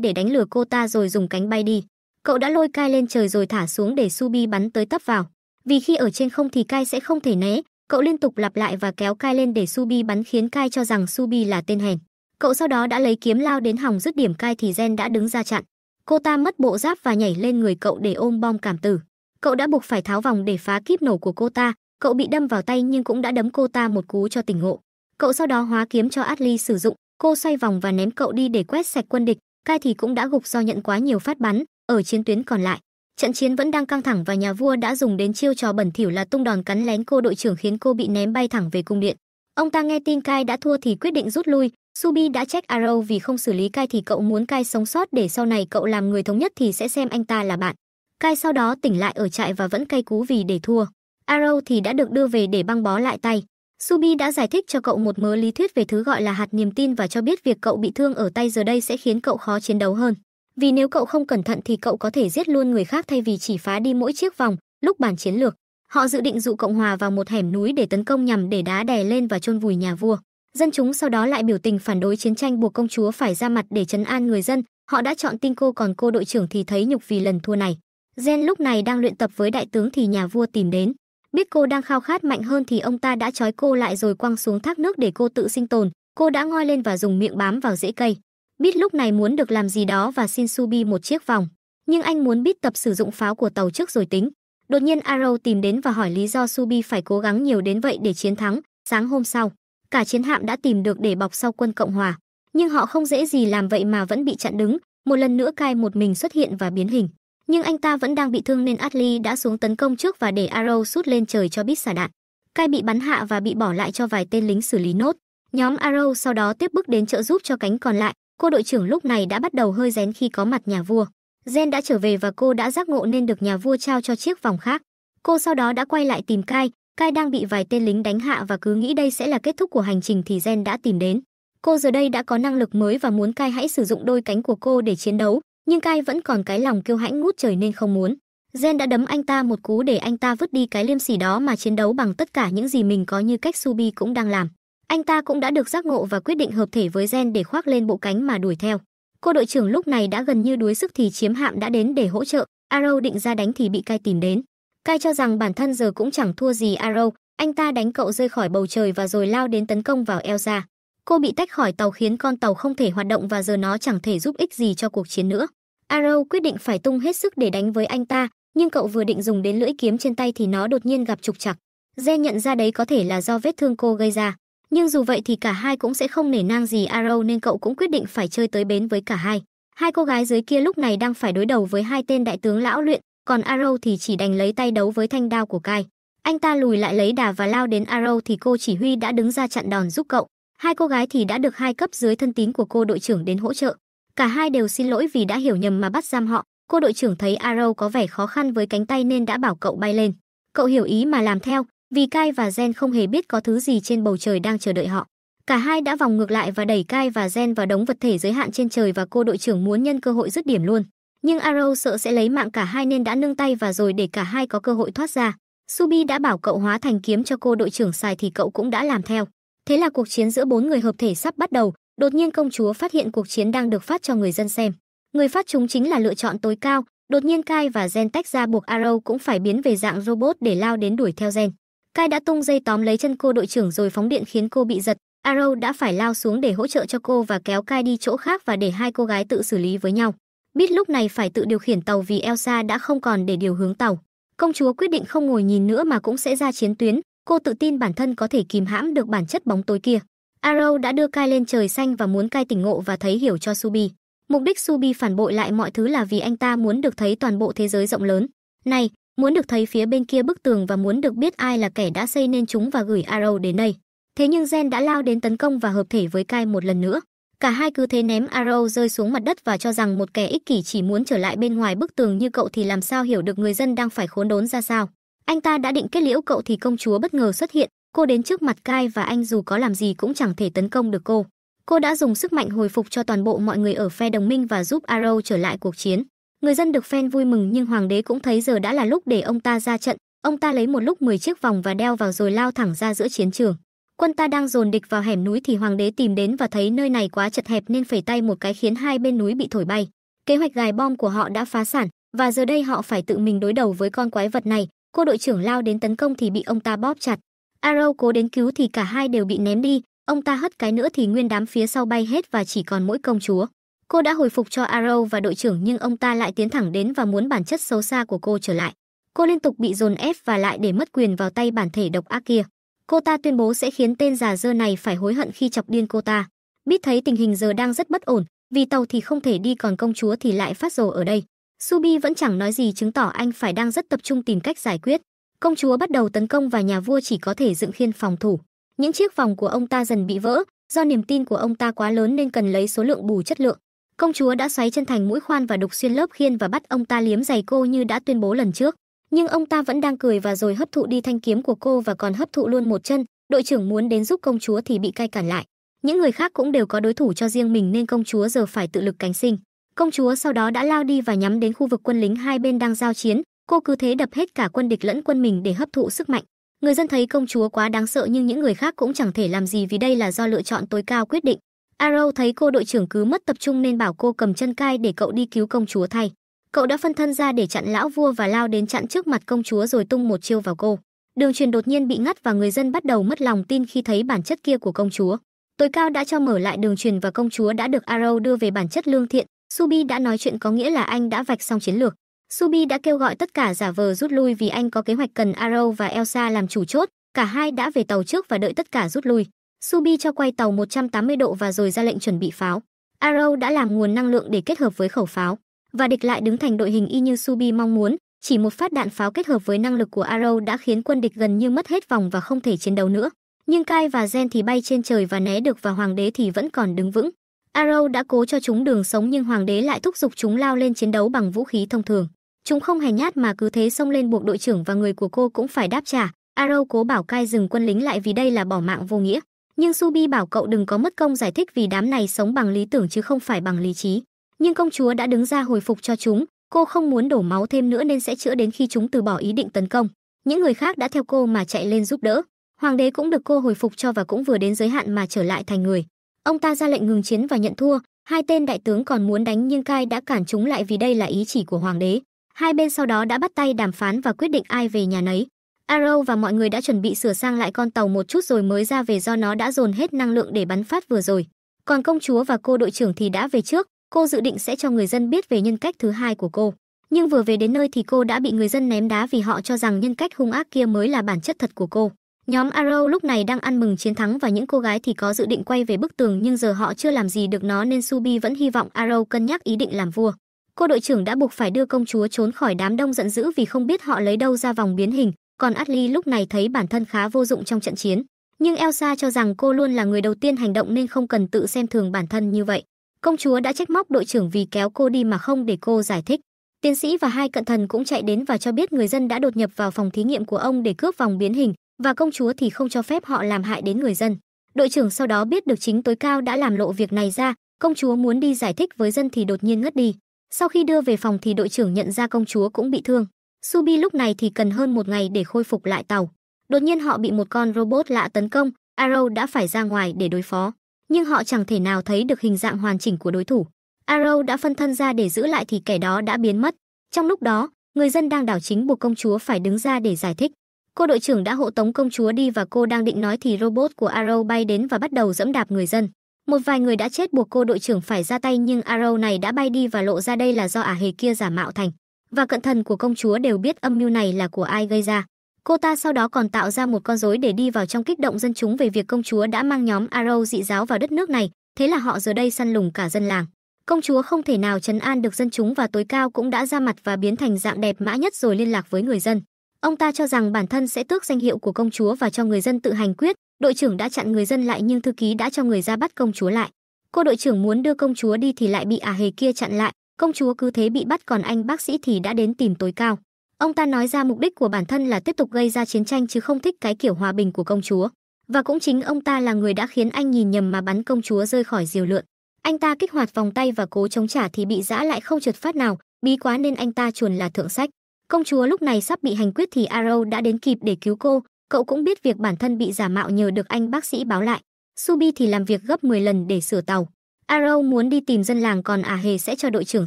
để đánh lừa cô ta rồi dùng cánh bay đi. Cậu đã lôi Kai lên trời rồi thả xuống để Subi bắn tới tấp vào. Vì khi ở trên không thì Kai sẽ không thể né, cậu liên tục lặp lại và kéo Kai lên để Subi bắn khiến Kai cho rằng Subi là tên hèn. Cậu sau đó đã lấy kiếm lao đến hòng dứt điểm Kai thì Gen đã đứng ra chặn. Cô ta mất bộ giáp và nhảy lên người cậu để ôm bom cảm tử. Cậu đã buộc phải tháo vòng để phá kíp nổ của cô ta, cậu bị đâm vào tay nhưng cũng đã đấm cô ta một cú cho tỉnh ngộ. Cậu sau đó hóa kiếm cho Atli sử dụng, cô xoay vòng và ném cậu đi để quét sạch quân địch, Kai thì cũng đã gục do nhận quá nhiều phát bắn ở chiến tuyến còn lại. Trận chiến vẫn đang căng thẳng và nhà vua đã dùng đến chiêu trò bẩn thỉu là tung đòn cắn lén cô đội trưởng khiến cô bị ném bay thẳng về cung điện. Ông ta nghe tin Kai đã thua thì quyết định rút lui, Subi đã trách Arrow vì không xử lý Kai thì cậu muốn Kai sống sót để sau này cậu làm người thống nhất thì sẽ xem anh ta là bạn. Kai sau đó tỉnh lại ở trại và vẫn cay cú vì để thua. Arrow thì đã được đưa về để băng bó lại tay. Subi đã giải thích cho cậu một mớ lý thuyết về thứ gọi là hạt niềm tin và cho biết việc cậu bị thương ở tay giờ đây sẽ khiến cậu khó chiến đấu hơn. Vì nếu cậu không cẩn thận thì cậu có thể giết luôn người khác thay vì chỉ phá đi mỗi chiếc vòng, lúc bàn chiến lược. Họ dự định dụ Cộng hòa vào một hẻm núi để tấn công nhằm để đá đè lên và chôn vùi nhà vua. Dân chúng sau đó lại biểu tình phản đối chiến tranh buộc công chúa phải ra mặt để trấn an người dân. Họ đã chọn tin cô còn cô đội trưởng thì thấy nhục vì lần thua này. Gen lúc này đang luyện tập với đại tướng thì nhà vua tìm đến. Biết cô đang khao khát mạnh hơn thì ông ta đã trói cô lại rồi quăng xuống thác nước để cô tự sinh tồn. Cô đã ngoi lên và dùng miệng bám vào rễ cây. Biết lúc này muốn được làm gì đó và xin Subi một chiếc vòng. Nhưng anh muốn biết tập sử dụng pháo của tàu trước rồi tính. Đột nhiên Arrow tìm đến và hỏi lý do Subi phải cố gắng nhiều đến vậy để chiến thắng. Sáng hôm sau, cả chiến hạm đã tìm được để bọc sau quân Cộng hòa, nhưng họ không dễ gì làm vậy mà vẫn bị chặn đứng. Một lần nữa Kai một mình xuất hiện và biến hình, nhưng anh ta vẫn đang bị thương nên Atli đã xuống tấn công trước và để Arrow sút lên trời cho biết xả đạn. Kai bị bắn hạ và bị bỏ lại cho vài tên lính xử lý nốt. Nhóm Arrow sau đó tiếp bước đến trợ giúp cho cánh còn lại. Cô đội trưởng lúc này đã bắt đầu hơi rén khi có mặt nhà vua. Jen đã trở về và cô đã giác ngộ nên được nhà vua trao cho chiếc vòng khác. Cô sau đó đã quay lại tìm Kai, Kai đang bị vài tên lính đánh hạ và cứ nghĩ đây sẽ là kết thúc của hành trình thì Jen đã tìm đến. Cô giờ đây đã có năng lực mới và muốn Kai hãy sử dụng đôi cánh của cô để chiến đấu, nhưng Kai vẫn còn cái lòng kiêu hãnh ngút trời nên không muốn. Jen đã đấm anh ta một cú để anh ta vứt đi cái liêm sỉ đó mà chiến đấu bằng tất cả những gì mình có như cách Subi cũng đang làm. Anh ta cũng đã được giác ngộ và quyết định hợp thể với Jen để khoác lên bộ cánh mà đuổi theo. Cô đội trưởng lúc này đã gần như đuối sức thì chiếm hạm đã đến để hỗ trợ. Arrow định ra đánh thì bị Kai tìm đến. Kai cho rằng bản thân giờ cũng chẳng thua gì Arrow, anh ta đánh cậu rơi khỏi bầu trời và rồi lao đến tấn công vào Elsa. Cô bị tách khỏi tàu khiến con tàu không thể hoạt động và giờ nó chẳng thể giúp ích gì cho cuộc chiến nữa. Arrow quyết định phải tung hết sức để đánh với anh ta, nhưng cậu vừa định dùng đến lưỡi kiếm trên tay thì nó đột nhiên gặp trục trặc. Ze nhận ra đấy có thể là do vết thương cô gây ra. Nhưng dù vậy thì cả hai cũng sẽ không nể nang gì Arrow nên cậu cũng quyết định phải chơi tới bến với cả hai. Hai cô gái dưới kia lúc này đang phải đối đầu với hai tên đại tướng lão luyện, còn Arrow thì chỉ đành lấy tay đấu với thanh đao của Kai. Anh ta lùi lại lấy đà và lao đến Arrow thì cô chỉ huy đã đứng ra chặn đòn giúp cậu. Hai cô gái thì đã được hai cấp dưới thân tín của cô đội trưởng đến hỗ trợ. Cả hai đều xin lỗi vì đã hiểu nhầm mà bắt giam họ. Cô đội trưởng thấy Arrow có vẻ khó khăn với cánh tay nên đã bảo cậu bay lên. Cậu hiểu ý mà làm theo, vì Kai và Zen không hề biết có thứ gì trên bầu trời đang chờ đợi họ. Cả hai đã vòng ngược lại và đẩy Kai và Zen vào đống vật thể giới hạn trên trời và cô đội trưởng muốn nhân cơ hội dứt điểm luôn. Nhưng Arrow sợ sẽ lấy mạng cả hai nên đã nâng tay và rồi để cả hai có cơ hội thoát ra. Subi đã bảo cậu hóa thành kiếm cho cô đội trưởng xài thì cậu cũng đã làm theo. Thế là cuộc chiến giữa bốn người hợp thể sắp bắt đầu, đột nhiên công chúa phát hiện cuộc chiến đang được phát cho người dân xem. Người phát chúng chính là lựa chọn tối cao, đột nhiên Kai và Zen tách ra buộc Arrow cũng phải biến về dạng robot để lao đến đuổi theo Zen. Kai đã tung dây tóm lấy chân cô đội trưởng rồi phóng điện khiến cô bị giật. Arrow đã phải lao xuống để hỗ trợ cho cô và kéo Kai đi chỗ khác và để hai cô gái tự xử lý với nhau. Biết lúc này phải tự điều khiển tàu vì Elsa đã không còn để điều hướng tàu. Công chúa quyết định không ngồi nhìn nữa mà cũng sẽ ra chiến tuyến, cô tự tin bản thân có thể kìm hãm được bản chất bóng tối kia. Arrow đã đưa Kai lên trời xanh và muốn Kai tỉnh ngộ và thấy hiểu cho Subi. Mục đích Subi phản bội lại mọi thứ là vì anh ta muốn được thấy toàn bộ thế giới rộng lớn. Này, muốn được thấy phía bên kia bức tường và muốn được biết ai là kẻ đã xây nên chúng và gửi Arrow đến đây. Thế nhưng Gen đã lao đến tấn công và hợp thể với Kai một lần nữa. Cả hai cứ thế ném Arrow rơi xuống mặt đất và cho rằng một kẻ ích kỷ chỉ muốn trở lại bên ngoài bức tường như cậu thì làm sao hiểu được người dân đang phải khốn đốn ra sao. Anh ta đã định kết liễu cậu thì công chúa bất ngờ xuất hiện, cô đến trước mặt Kai và anh dù có làm gì cũng chẳng thể tấn công được cô. Cô đã dùng sức mạnh hồi phục cho toàn bộ mọi người ở phe đồng minh và giúp Arrow trở lại cuộc chiến. Người dân được phen vui mừng nhưng hoàng đế cũng thấy giờ đã là lúc để ông ta ra trận. Ông ta lấy một lúc 10 chiếc vòng và đeo vào rồi lao thẳng ra giữa chiến trường. Quân ta đang dồn địch vào hẻm núi thì hoàng đế tìm đến và thấy nơi này quá chật hẹp nên phẩy tay một cái khiến hai bên núi bị thổi bay. Kế hoạch gài bom của họ đã phá sản và giờ đây họ phải tự mình đối đầu với con quái vật này. Cô đội trưởng lao đến tấn công thì bị ông ta bóp chặt. Arrow cố đến cứu thì cả hai đều bị ném đi, ông ta hất cái nữa thì nguyên đám phía sau bay hết và chỉ còn mỗi công chúa. Cô đã hồi phục cho Arrow và đội trưởng nhưng ông ta lại tiến thẳng đến và muốn bản chất xấu xa của cô trở lại. Cô liên tục bị dồn ép và lại để mất quyền vào tay bản thể độc ác kia. Cô ta tuyên bố sẽ khiến tên già dơ này phải hối hận khi chọc điên cô ta. Biết thấy tình hình giờ đang rất bất ổn, vì tàu thì không thể đi còn công chúa thì lại phát rồ ở đây. Subi vẫn chẳng nói gì chứng tỏ anh phải đang rất tập trung tìm cách giải quyết. Công chúa bắt đầu tấn công và nhà vua chỉ có thể dựng khiên phòng thủ. Những chiếc vòng của ông ta dần bị vỡ, do niềm tin của ông ta quá lớn nên cần lấy số lượng bù chất lượng. Công chúa đã xoáy chân thành mũi khoan và đục xuyên lớp khiên và bắt ông ta liếm giày cô như đã tuyên bố lần trước. Nhưng ông ta vẫn đang cười và rồi hấp thụ đi thanh kiếm của cô và còn hấp thụ luôn một chân. Đội trưởng muốn đến giúp công chúa thì bị cai cản lại. Những người khác cũng đều có đối thủ cho riêng mình nên công chúa giờ phải tự lực cánh sinh. Công chúa sau đó đã lao đi và nhắm đến khu vực quân lính hai bên đang giao chiến, cô cứ thế đập hết cả quân địch lẫn quân mình để hấp thụ sức mạnh. Người dân thấy công chúa quá đáng sợ nhưng những người khác cũng chẳng thể làm gì vì đây là do lựa chọn tối cao quyết định. Arrow thấy cô đội trưởng cứ mất tập trung nên bảo cô cầm chân cai để cậu đi cứu công chúa thay. Cậu đã phân thân ra để chặn lão vua và lao đến chặn trước mặt công chúa rồi tung một chiêu vào cô. Đường truyền đột nhiên bị ngắt và người dân bắt đầu mất lòng tin khi thấy bản chất kia của công chúa. Tối cao đã cho mở lại đường truyền và công chúa đã được Arrow đưa về bản chất lương thiện. Subi đã nói chuyện có nghĩa là anh đã vạch xong chiến lược. Subi đã kêu gọi tất cả giả vờ rút lui vì anh có kế hoạch cần Arrow và Elsa làm chủ chốt. Cả hai đã về tàu trước và đợi tất cả rút lui. Subi cho quay tàu 180 độ và rồi ra lệnh chuẩn bị pháo. Arrow đã làm nguồn năng lượng để kết hợp với khẩu pháo và địch lại đứng thành đội hình y như Subi mong muốn. Chỉ một phát đạn pháo kết hợp với năng lực của Arrow đã khiến quân địch gần như mất hết vòng và không thể chiến đấu nữa. Nhưng Kai và Gen thì bay trên trời và né được và hoàng đế thì vẫn còn đứng vững. Arrow đã cố cho chúng đường sống nhưng hoàng đế lại thúc giục chúng lao lên chiến đấu bằng vũ khí thông thường. Chúng không hề nhát mà cứ thế xông lên buộc đội trưởng và người của cô cũng phải đáp trả. Arrow cố bảo Kai dừng quân lính lại vì đây là bỏ mạng vô nghĩa. Nhưng Subi bảo cậu đừng có mất công giải thích vì đám này sống bằng lý tưởng chứ không phải bằng lý trí. Nhưng công chúa đã đứng ra hồi phục cho chúng, cô không muốn đổ máu thêm nữa nên sẽ chữa đến khi chúng từ bỏ ý định tấn công. Những người khác đã theo cô mà chạy lên giúp đỡ. Hoàng đế cũng được cô hồi phục cho và cũng vừa đến giới hạn mà trở lại thành người. Ông ta ra lệnh ngừng chiến và nhận thua, hai tên đại tướng còn muốn đánh nhưng cai đã cản chúng lại vì đây là ý chỉ của hoàng đế. Hai bên sau đó đã bắt tay đàm phán và quyết định ai về nhà nấy. Arrow và mọi người đã chuẩn bị sửa sang lại con tàu một chút rồi mới ra về do nó đã dồn hết năng lượng để bắn phát vừa rồi. Còn công chúa và cô đội trưởng thì đã về trước, cô dự định sẽ cho người dân biết về nhân cách thứ hai của cô. Nhưng vừa về đến nơi thì cô đã bị người dân ném đá vì họ cho rằng nhân cách hung ác kia mới là bản chất thật của cô. Nhóm Arrow lúc này đang ăn mừng chiến thắng và những cô gái thì có dự định quay về bức tường nhưng giờ họ chưa làm gì được nó nên Subi vẫn hy vọng Arrow cân nhắc ý định làm vua. Cô đội trưởng đã buộc phải đưa công chúa trốn khỏi đám đông giận dữ vì không biết họ lấy đâu ra vòng biến hình, còn Atli lúc này thấy bản thân khá vô dụng trong trận chiến. Nhưng Elsa cho rằng cô luôn là người đầu tiên hành động nên không cần tự xem thường bản thân như vậy. Công chúa đã trách móc đội trưởng vì kéo cô đi mà không để cô giải thích. Tiến sĩ và hai cận thần cũng chạy đến và cho biết người dân đã đột nhập vào phòng thí nghiệm của ông để cướp vòng biến hình, và công chúa thì không cho phép họ làm hại đến người dân. Đội trưởng sau đó biết được chính tối cao đã làm lộ việc này ra, công chúa muốn đi giải thích với dân thì đột nhiên ngất đi. Sau khi đưa về phòng thì đội trưởng nhận ra công chúa cũng bị thương. Subi lúc này thì cần hơn một ngày để khôi phục lại tàu. Đột nhiên họ bị một con robot lạ tấn công, Arrow đã phải ra ngoài để đối phó. Nhưng họ chẳng thể nào thấy được hình dạng hoàn chỉnh của đối thủ. Arrow đã phân thân ra để giữ lại thì kẻ đó đã biến mất. Trong lúc đó, người dân đang đảo chính buộc công chúa phải đứng ra để giải thích. Cô đội trưởng đã hộ tống công chúa đi và cô đang định nói thì robot của Arrow bay đến và bắt đầu dẫm đạp người dân. Một vài người đã chết buộc cô đội trưởng phải ra tay nhưng Arrow này đã bay đi và lộ ra đây là do ả hề kia giả mạo thành. Và cận thần của công chúa đều biết âm mưu này là của ai gây ra. Cô ta sau đó còn tạo ra một con rối để đi vào trong kích động dân chúng về việc công chúa đã mang nhóm Arrow dị giáo vào đất nước này, thế là họ giờ đây săn lùng cả dân làng. Công chúa không thể nào trấn an được dân chúng và tối cao cũng đã ra mặt và biến thành dạng đẹp mã nhất rồi liên lạc với người dân. Ông ta cho rằng bản thân sẽ tước danh hiệu của công chúa và cho người dân tự hành quyết, đội trưởng đã chặn người dân lại nhưng thư ký đã cho người ra bắt công chúa lại. Cô đội trưởng muốn đưa công chúa đi thì lại bị ả hề kia chặn lại, công chúa cứ thế bị bắt còn anh bác sĩ thì đã đến tìm tối cao. Ông ta nói ra mục đích của bản thân là tiếp tục gây ra chiến tranh chứ không thích cái kiểu hòa bình của công chúa. Và cũng chính ông ta là người đã khiến anh nhìn nhầm mà bắn công chúa rơi khỏi diều lượn. Anh ta kích hoạt vòng tay và cố chống trả thì bị giã lại không trượt phát nào, bí quá nên anh ta chuồn là thượng sách. Công chúa lúc này sắp bị hành quyết thì Arrow đã đến kịp để cứu cô, cậu cũng biết việc bản thân bị giả mạo nhờ được anh bác sĩ báo lại. Subi thì làm việc gấp 10 lần để sửa tàu. Arrow muốn đi tìm dân làng còn à hề sẽ cho đội trưởng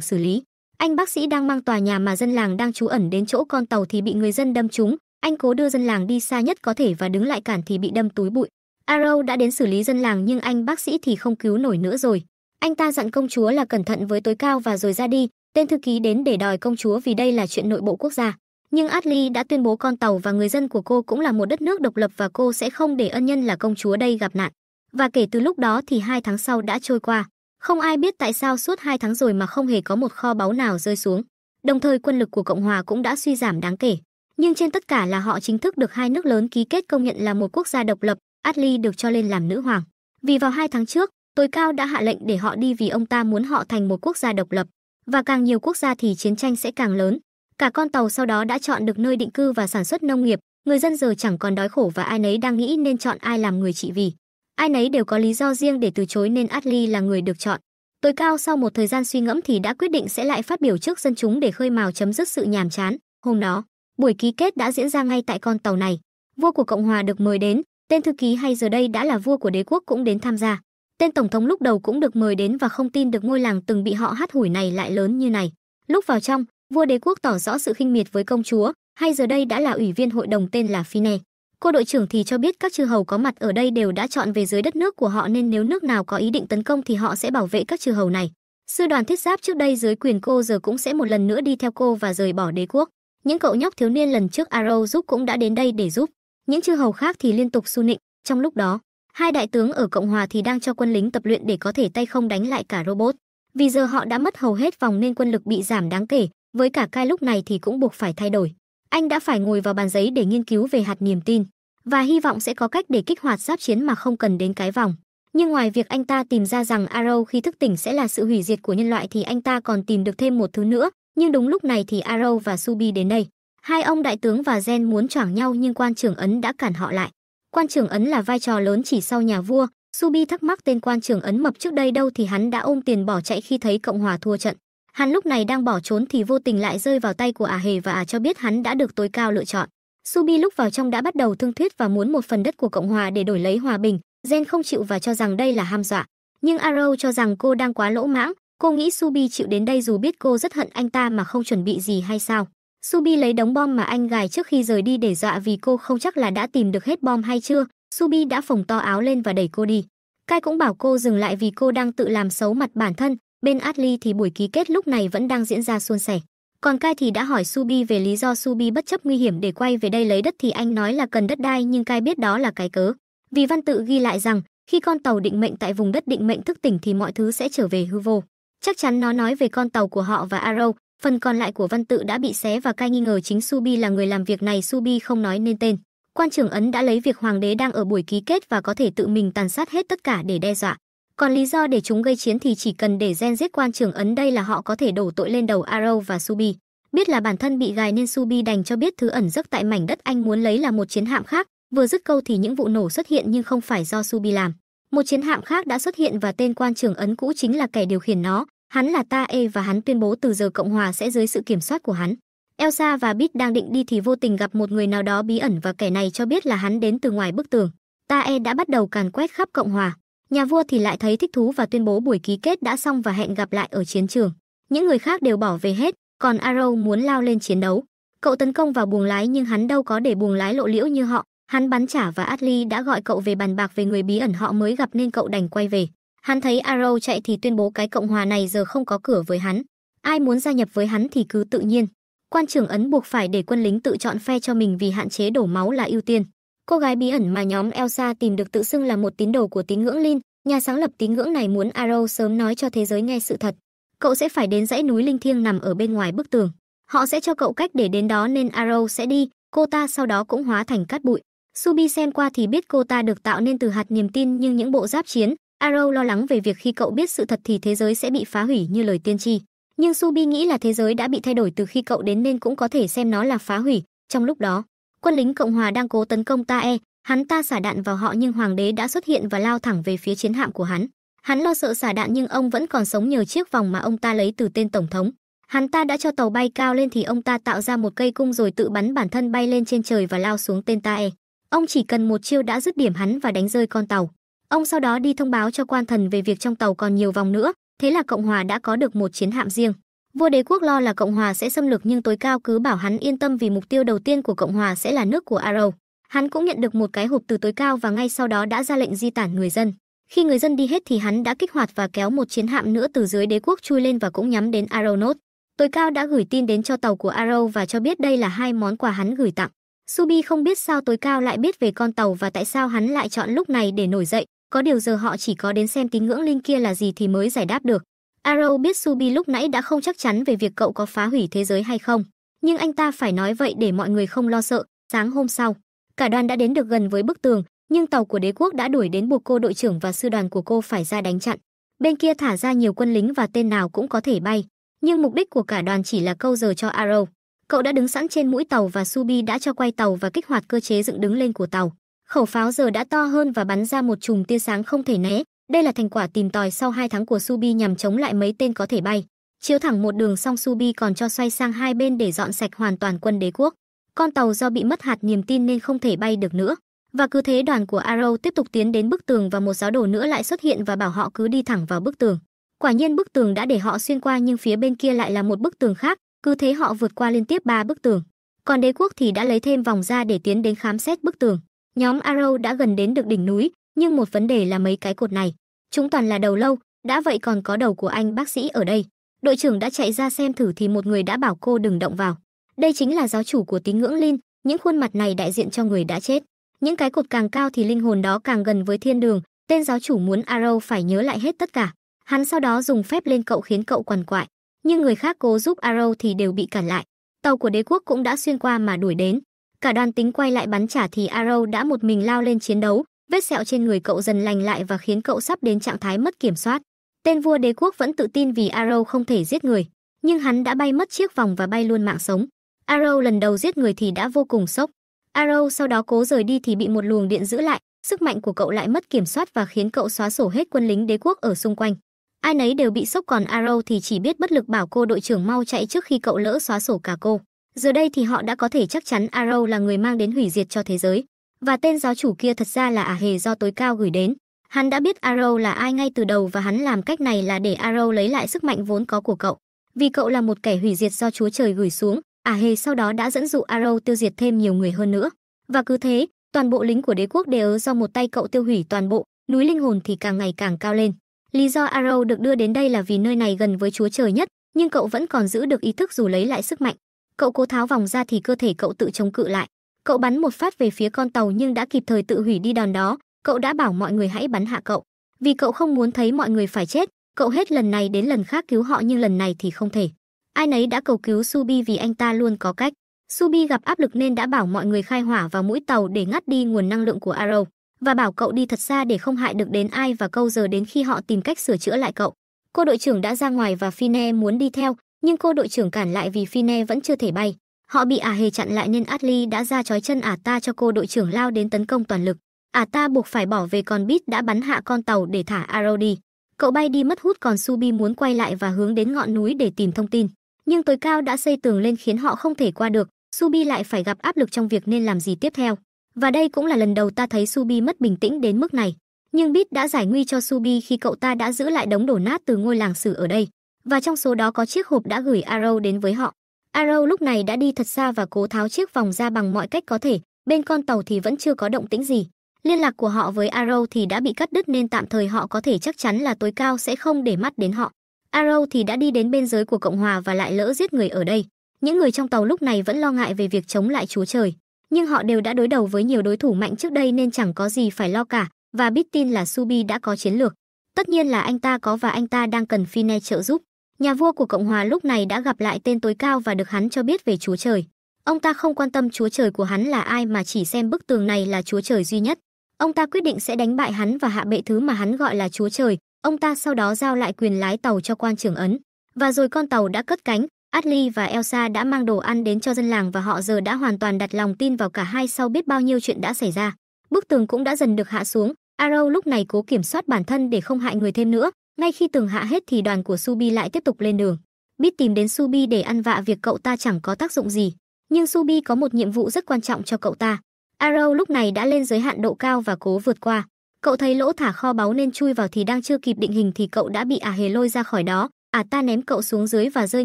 xử lý. Anh bác sĩ đang mang tòa nhà mà dân làng đang trú ẩn đến chỗ con tàu thì bị người dân đâm trúng, anh cố đưa dân làng đi xa nhất có thể và đứng lại cản thì bị đâm túi bụi. Arrow đã đến xử lý dân làng nhưng anh bác sĩ thì không cứu nổi nữa rồi. Anh ta dặn công chúa là cẩn thận với tối cao và rồi ra đi, tên thư ký đến để đòi công chúa vì đây là chuyện nội bộ quốc gia. Nhưng Atli đã tuyên bố con tàu và người dân của cô cũng là một đất nước độc lập và cô sẽ không để ân nhân là công chúa đây gặp nạn. Và kể từ lúc đó thì hai tháng sau đã trôi qua. Không ai biết tại sao suốt hai tháng rồi mà không hề có một kho báu nào rơi xuống. Đồng thời quân lực của Cộng hòa cũng đã suy giảm đáng kể. Nhưng trên tất cả là họ chính thức được hai nước lớn ký kết công nhận là một quốc gia độc lập, Atli được cho lên làm nữ hoàng. Vì vào hai tháng trước, tối cao đã hạ lệnh để họ đi vì ông ta muốn họ thành một quốc gia độc lập. Và càng nhiều quốc gia thì chiến tranh sẽ càng lớn. Cả con tàu sau đó đã chọn được nơi định cư và sản xuất nông nghiệp, người dân giờ chẳng còn đói khổ và ai nấy đang nghĩ nên chọn ai làm người trị vì. Ai nấy đều có lý do riêng để từ chối nên Atli là người được chọn. Tối cao sau một thời gian suy ngẫm thì đã quyết định sẽ lại phát biểu trước dân chúng để khơi mào chấm dứt sự nhàm chán. Hôm đó, buổi ký kết đã diễn ra ngay tại con tàu này. Vua của Cộng hòa được mời đến, tên thư ký hay giờ đây đã là vua của đế quốc cũng đến tham gia. Tên tổng thống lúc đầu cũng được mời đến và không tin được ngôi làng từng bị họ hắt hủi này lại lớn như này. Lúc vào trong, vua đế quốc tỏ rõ sự khinh miệt với công chúa, hay giờ đây đã là ủy viên hội đồng tên là Fine. Cô đội trưởng thì cho biết các chư hầu có mặt ở đây đều đã chọn về dưới đất nước của họ nên nếu nước nào có ý định tấn công thì họ sẽ bảo vệ các chư hầu này. Sư đoàn thiết giáp trước đây dưới quyền cô giờ cũng sẽ một lần nữa đi theo cô và rời bỏ đế quốc. Những cậu nhóc thiếu niên lần trước Arrow giúp cũng đã đến đây để giúp. Những chư hầu khác thì liên tục su nịnh. Trong lúc đó, hai đại tướng ở Cộng hòa thì đang cho quân lính tập luyện để có thể tay không đánh lại cả robot. Vì giờ họ đã mất hầu hết vòng nên quân lực bị giảm đáng kể, với cả cai lúc này thì cũng buộc phải thay đổi. Anh đã phải ngồi vào bàn giấy để nghiên cứu về hạt niềm tin và hy vọng sẽ có cách để kích hoạt giáp chiến mà không cần đến cái vòng. Nhưng ngoài việc anh ta tìm ra rằng Arrow khi thức tỉnh sẽ là sự hủy diệt của nhân loại thì anh ta còn tìm được thêm một thứ nữa, nhưng đúng lúc này thì Arrow và Subi đến đây. Hai ông đại tướng và Gen muốn choảng nhau nhưng quan trưởng ấn đã cản họ lại. Quan trưởng ấn là vai trò lớn chỉ sau nhà vua, Subi thắc mắc tên quan trưởng ấn mập trước đây đâu thì hắn đã ôm tiền bỏ chạy khi thấy Cộng hòa thua trận. Hắn lúc này đang bỏ trốn thì vô tình lại rơi vào tay của ả hề và ả cho biết hắn đã được tối cao lựa chọn. Subi lúc vào trong đã bắt đầu thương thuyết và muốn một phần đất của Cộng hòa để đổi lấy hòa bình. Gen không chịu và cho rằng đây là ham dọa. Nhưng Arrow cho rằng cô đang quá lỗ mãng. Cô nghĩ Subi chịu đến đây dù biết cô rất hận anh ta mà không chuẩn bị gì hay sao. Subi lấy đống bom mà anh gài trước khi rời đi để dọa vì cô không chắc là đã tìm được hết bom hay chưa. Subi đã phồng to áo lên và đẩy cô đi. Kai cũng bảo cô dừng lại vì cô đang tự làm xấu mặt bản thân. Bên Atli thì buổi ký kết lúc này vẫn đang diễn ra suôn sẻ. Còn Kai thì đã hỏi Subi về lý do Subi bất chấp nguy hiểm để quay về đây lấy đất thì anh nói là cần đất đai nhưng Kai biết đó là cái cớ. Vì văn tự ghi lại rằng khi con tàu định mệnh tại vùng đất định mệnh thức tỉnh thì mọi thứ sẽ trở về hư vô. Chắc chắn nó nói về con tàu của họ và Arrow, phần còn lại của văn tự đã bị xé và Kai nghi ngờ chính Subi là người làm việc này Subi không nói nên tên. Quan trưởng ấn đã lấy việc hoàng đế đang ở buổi ký kết và có thể tự mình tàn sát hết tất cả để đe dọa. Còn lý do để chúng gây chiến thì chỉ cần để gen giết quan trưởng ấn đây là họ có thể đổ tội lên đầu Arrow và Subi. Biết là bản thân bị gài nên Subi đành cho biết thứ ẩn giấc tại mảnh đất anh muốn lấy là một chiến hạm khác. Vừa dứt câu thì những vụ nổ xuất hiện nhưng không phải do Subi làm. Một chiến hạm khác đã xuất hiện và tên quan trưởng ấn cũ chính là kẻ điều khiển nó. Hắn là Tae và hắn tuyên bố từ giờ Cộng hòa sẽ dưới sự kiểm soát của hắn. Elsa và Bit đang định đi thì vô tình gặp một người nào đó bí ẩn và kẻ này cho biết là hắn đến từ ngoài bức tường. Tae đã bắt đầu càn quét khắp Cộng hòa. Nhà vua thì lại thấy thích thú và tuyên bố buổi ký kết đã xong và hẹn gặp lại ở chiến trường. Những người khác đều bỏ về hết, còn Arrow muốn lao lên chiến đấu. Cậu tấn công vào buồng lái nhưng hắn đâu có để buồng lái lộ liễu như họ. Hắn bắn trả và Atli đã gọi cậu về bàn bạc về người bí ẩn họ mới gặp nên cậu đành quay về. Hắn thấy Arrow chạy thì tuyên bố cái cộng hòa này giờ không có cửa với hắn. Ai muốn gia nhập với hắn thì cứ tự nhiên. Quan trưởng ấn buộc phải để quân lính tự chọn phe cho mình vì hạn chế đổ máu là ưu tiên. Cô gái bí ẩn mà nhóm Elsa tìm được tự xưng là một tín đồ của tín ngưỡng Linh, nhà sáng lập tín ngưỡng này muốn Arrow sớm nói cho thế giới nghe sự thật. Cậu sẽ phải đến dãy núi linh thiêng nằm ở bên ngoài bức tường. Họ sẽ cho cậu cách để đến đó nên Arrow sẽ đi, cô ta sau đó cũng hóa thành cát bụi. Subi xem qua thì biết cô ta được tạo nên từ hạt niềm tin nhưng những bộ giáp chiến, Arrow lo lắng về việc khi cậu biết sự thật thì thế giới sẽ bị phá hủy như lời tiên tri. Nhưng Subi nghĩ là thế giới đã bị thay đổi từ khi cậu đến nên cũng có thể xem nó là phá hủy. Trong lúc đó, quân lính Cộng hòa đang cố tấn công Tae, hắn ta xả đạn vào họ nhưng hoàng đế đã xuất hiện và lao thẳng về phía chiến hạm của hắn. Hắn lo sợ xả đạn nhưng ông vẫn còn sống nhờ chiếc vòng mà ông ta lấy từ tên tổng thống. Hắn ta đã cho tàu bay cao lên thì ông ta tạo ra một cây cung rồi tự bắn bản thân bay lên trên trời và lao xuống tên Tae. Ông chỉ cần một chiêu đã dứt điểm hắn và đánh rơi con tàu. Ông sau đó đi thông báo cho quan thần về việc trong tàu còn nhiều vòng nữa, thế là Cộng hòa đã có được một chiến hạm riêng. Vua đế quốc lo là Cộng hòa sẽ xâm lược nhưng tối cao cứ bảo hắn yên tâm vì mục tiêu đầu tiên của Cộng hòa sẽ là nước của Arrow. Hắn cũng nhận được một cái hộp từ tối cao và ngay sau đó đã ra lệnh di tản người dân. Khi người dân đi hết thì hắn đã kích hoạt và kéo một chiến hạm nữa từ dưới đế quốc chui lên và cũng nhắm đến Arrownot. Tối cao đã gửi tin đến cho tàu của Arrow và cho biết đây là hai món quà hắn gửi tặng. Subi không biết sao tối cao lại biết về con tàu và tại sao hắn lại chọn lúc này để nổi dậy, có điều giờ họ chỉ có đến xem tín ngưỡng linh kia là gì thì mới giải đáp được. Arrow biết Subi lúc nãy đã không chắc chắn về việc cậu có phá hủy thế giới hay không, nhưng anh ta phải nói vậy để mọi người không lo sợ. Sáng hôm sau, cả đoàn đã đến được gần với bức tường, nhưng tàu của đế quốc đã đuổi đến buộc cô đội trưởng và sư đoàn của cô phải ra đánh chặn. Bên kia thả ra nhiều quân lính và tên nào cũng có thể bay, nhưng mục đích của cả đoàn chỉ là câu giờ cho Arrow. Cậu đã đứng sẵn trên mũi tàu và Subi đã cho quay tàu và kích hoạt cơ chế dựng đứng lên của tàu. Khẩu pháo giờ đã to hơn và bắn ra một chùm tia sáng không thể né. Đây là thành quả tìm tòi sau 2 tháng của Subi nhằm chống lại mấy tên có thể bay. Chiếu thẳng một đường xong Subi còn cho xoay sang hai bên để dọn sạch hoàn toàn quân đế quốc. Con tàu do bị mất hạt niềm tin nên không thể bay được nữa. Và cứ thế đoàn của Arrow tiếp tục tiến đến bức tường và một giáo đồ nữa lại xuất hiện và bảo họ cứ đi thẳng vào bức tường. Quả nhiên bức tường đã để họ xuyên qua nhưng phía bên kia lại là một bức tường khác, cứ thế họ vượt qua liên tiếp ba bức tường. Còn đế quốc thì đã lấy thêm vòng ra để tiến đến khám xét bức tường. Nhóm Arrow đã gần đến được đỉnh núi, nhưng một vấn đề là mấy cái cột này. Chúng toàn là đầu lâu, đã vậy còn có đầu của anh bác sĩ ở đây. Đội trưởng đã chạy ra xem thử thì một người đã bảo cô đừng động vào. Đây chính là giáo chủ của tín ngưỡng Linh, những khuôn mặt này đại diện cho người đã chết. Những cái cột càng cao thì linh hồn đó càng gần với thiên đường, tên giáo chủ muốn Arrow phải nhớ lại hết tất cả. Hắn sau đó dùng phép lên cậu khiến cậu quằn quại, nhưng người khác cố giúp Arrow thì đều bị cản lại. Tàu của đế quốc cũng đã xuyên qua mà đuổi đến. Cả đoàn tính quay lại bắn trả thì Arrow đã một mình lao lên chiến đấu, vết sẹo trên người cậu dần lành lại và khiến cậu sắp đến trạng thái mất kiểm soát. Tên vua đế quốc vẫn tự tin vì Arrow không thể giết người, nhưng hắn đã bay mất chiếc vòng và bay luôn mạng sống. Arrow lần đầu giết người thì đã vô cùng sốc. Arrow sau đó cố rời đi thì bị một luồng điện giữ lại, sức mạnh của cậu lại mất kiểm soát và khiến cậu xóa sổ hết quân lính đế quốc ở xung quanh. Ai nấy đều bị sốc còn Arrow thì chỉ biết bất lực bảo cô đội trưởng mau chạy trước khi cậu lỡ xóa sổ cả cô. Giờ đây thì họ đã có thể chắc chắn Arrow là người mang đến hủy diệt cho thế giới. Và tên giáo chủ kia thật ra là ả hề do tối cao gửi đến. Hắn đã biết Arrow là ai ngay từ đầu và hắn làm cách này là để Arrow lấy lại sức mạnh vốn có của cậu. Vì cậu là một kẻ hủy diệt do Chúa Trời gửi xuống, ả hề sau đó đã dẫn dụ Arrow tiêu diệt thêm nhiều người hơn nữa. Và cứ thế, toàn bộ lính của đế quốc đều do một tay cậu tiêu hủy toàn bộ, núi linh hồn thì càng ngày càng cao lên. Lý do Arrow được đưa đến đây là vì nơi này gần với Chúa Trời nhất, nhưng cậu vẫn còn giữ được ý thức dù lấy lại sức mạnh. Cậu cố tháo vòng ra thì cơ thể cậu tự chống cự lại. Cậu bắn một phát về phía con tàu nhưng đã kịp thời tự hủy đi đòn đó. Cậu đã bảo mọi người hãy bắn hạ cậu, vì cậu không muốn thấy mọi người phải chết. Cậu hết lần này đến lần khác cứu họ nhưng lần này thì không thể. Ai nấy đã cầu cứu Subi vì anh ta luôn có cách. Subi gặp áp lực nên đã bảo mọi người khai hỏa vào mũi tàu để ngắt đi nguồn năng lượng của Arrow và bảo cậu đi thật xa để không hại được đến ai và câu giờ đến khi họ tìm cách sửa chữa lại cậu. Cô đội trưởng đã ra ngoài và Fine muốn đi theo, nhưng cô đội trưởng cản lại vì Fine vẫn chưa thể bay. Họ bị ả hề chặn lại nên Atli đã ra chói chân ả ta cho cô đội trưởng lao đến tấn công toàn lực. Ả ta buộc phải bỏ về còn Bit đã bắn hạ con tàu để thả Arrow đi. Cậu bay đi mất hút còn Subi muốn quay lại và hướng đến ngọn núi để tìm thông tin. Nhưng tối cao đã xây tường lên khiến họ không thể qua được. Subi lại phải gặp áp lực trong việc nên làm gì tiếp theo. Và đây cũng là lần đầu ta thấy Subi mất bình tĩnh đến mức này. Nhưng Bit đã giải nguy cho Subi khi cậu ta đã giữ lại đống đổ nát từ ngôi làng sử ở đây. Và trong số đó có chiếc hộp đã gửi Arrow đến với họ. Arrow lúc này đã đi thật xa và cố tháo chiếc vòng ra bằng mọi cách có thể. Bên con tàu thì vẫn chưa có động tĩnh gì. Liên lạc của họ với Arrow thì đã bị cắt đứt nên tạm thời họ có thể chắc chắn là tối cao sẽ không để mắt đến họ. Arrow thì đã đi đến bên giới của Cộng hòa và lại lỡ giết người ở đây. Những người trong tàu lúc này vẫn lo ngại về việc chống lại Chúa Trời nhưng họ đều đã đối đầu với nhiều đối thủ mạnh trước đây nên chẳng có gì phải lo cả, và biết tin là Subi đã có chiến lược. Tất nhiên là anh ta có và anh ta đang cần Fine trợ giúp. Nhà vua của Cộng hòa lúc này đã gặp lại tên tối cao và được hắn cho biết về Chúa Trời. Ông ta không quan tâm Chúa Trời của hắn là ai mà chỉ xem bức tường này là Chúa Trời duy nhất. Ông ta quyết định sẽ đánh bại hắn và hạ bệ thứ mà hắn gọi là Chúa Trời. Ông ta sau đó giao lại quyền lái tàu cho quan trưởng ấn. Và rồi con tàu đã cất cánh, Ashley và Elsa đã mang đồ ăn đến cho dân làng và họ giờ đã hoàn toàn đặt lòng tin vào cả hai sau biết bao nhiêu chuyện đã xảy ra. Bức tường cũng đã dần được hạ xuống, Arrow lúc này cố kiểm soát bản thân để không hại người thêm nữa. Ngay khi tường hạ hết thì đoàn của Subi lại tiếp tục lên đường. biết tìm đến Subi để ăn vạ việc cậu ta chẳng có tác dụng gì. Nhưng Subi có một nhiệm vụ rất quan trọng cho cậu ta. Arrow lúc này đã lên giới hạn độ cao và cố vượt qua. Cậu thấy lỗ thả kho báu nên chui vào thì đang chưa kịp định hình thì cậu đã bị ả hề lôi ra khỏi đó. Ả ta ném cậu xuống dưới và rơi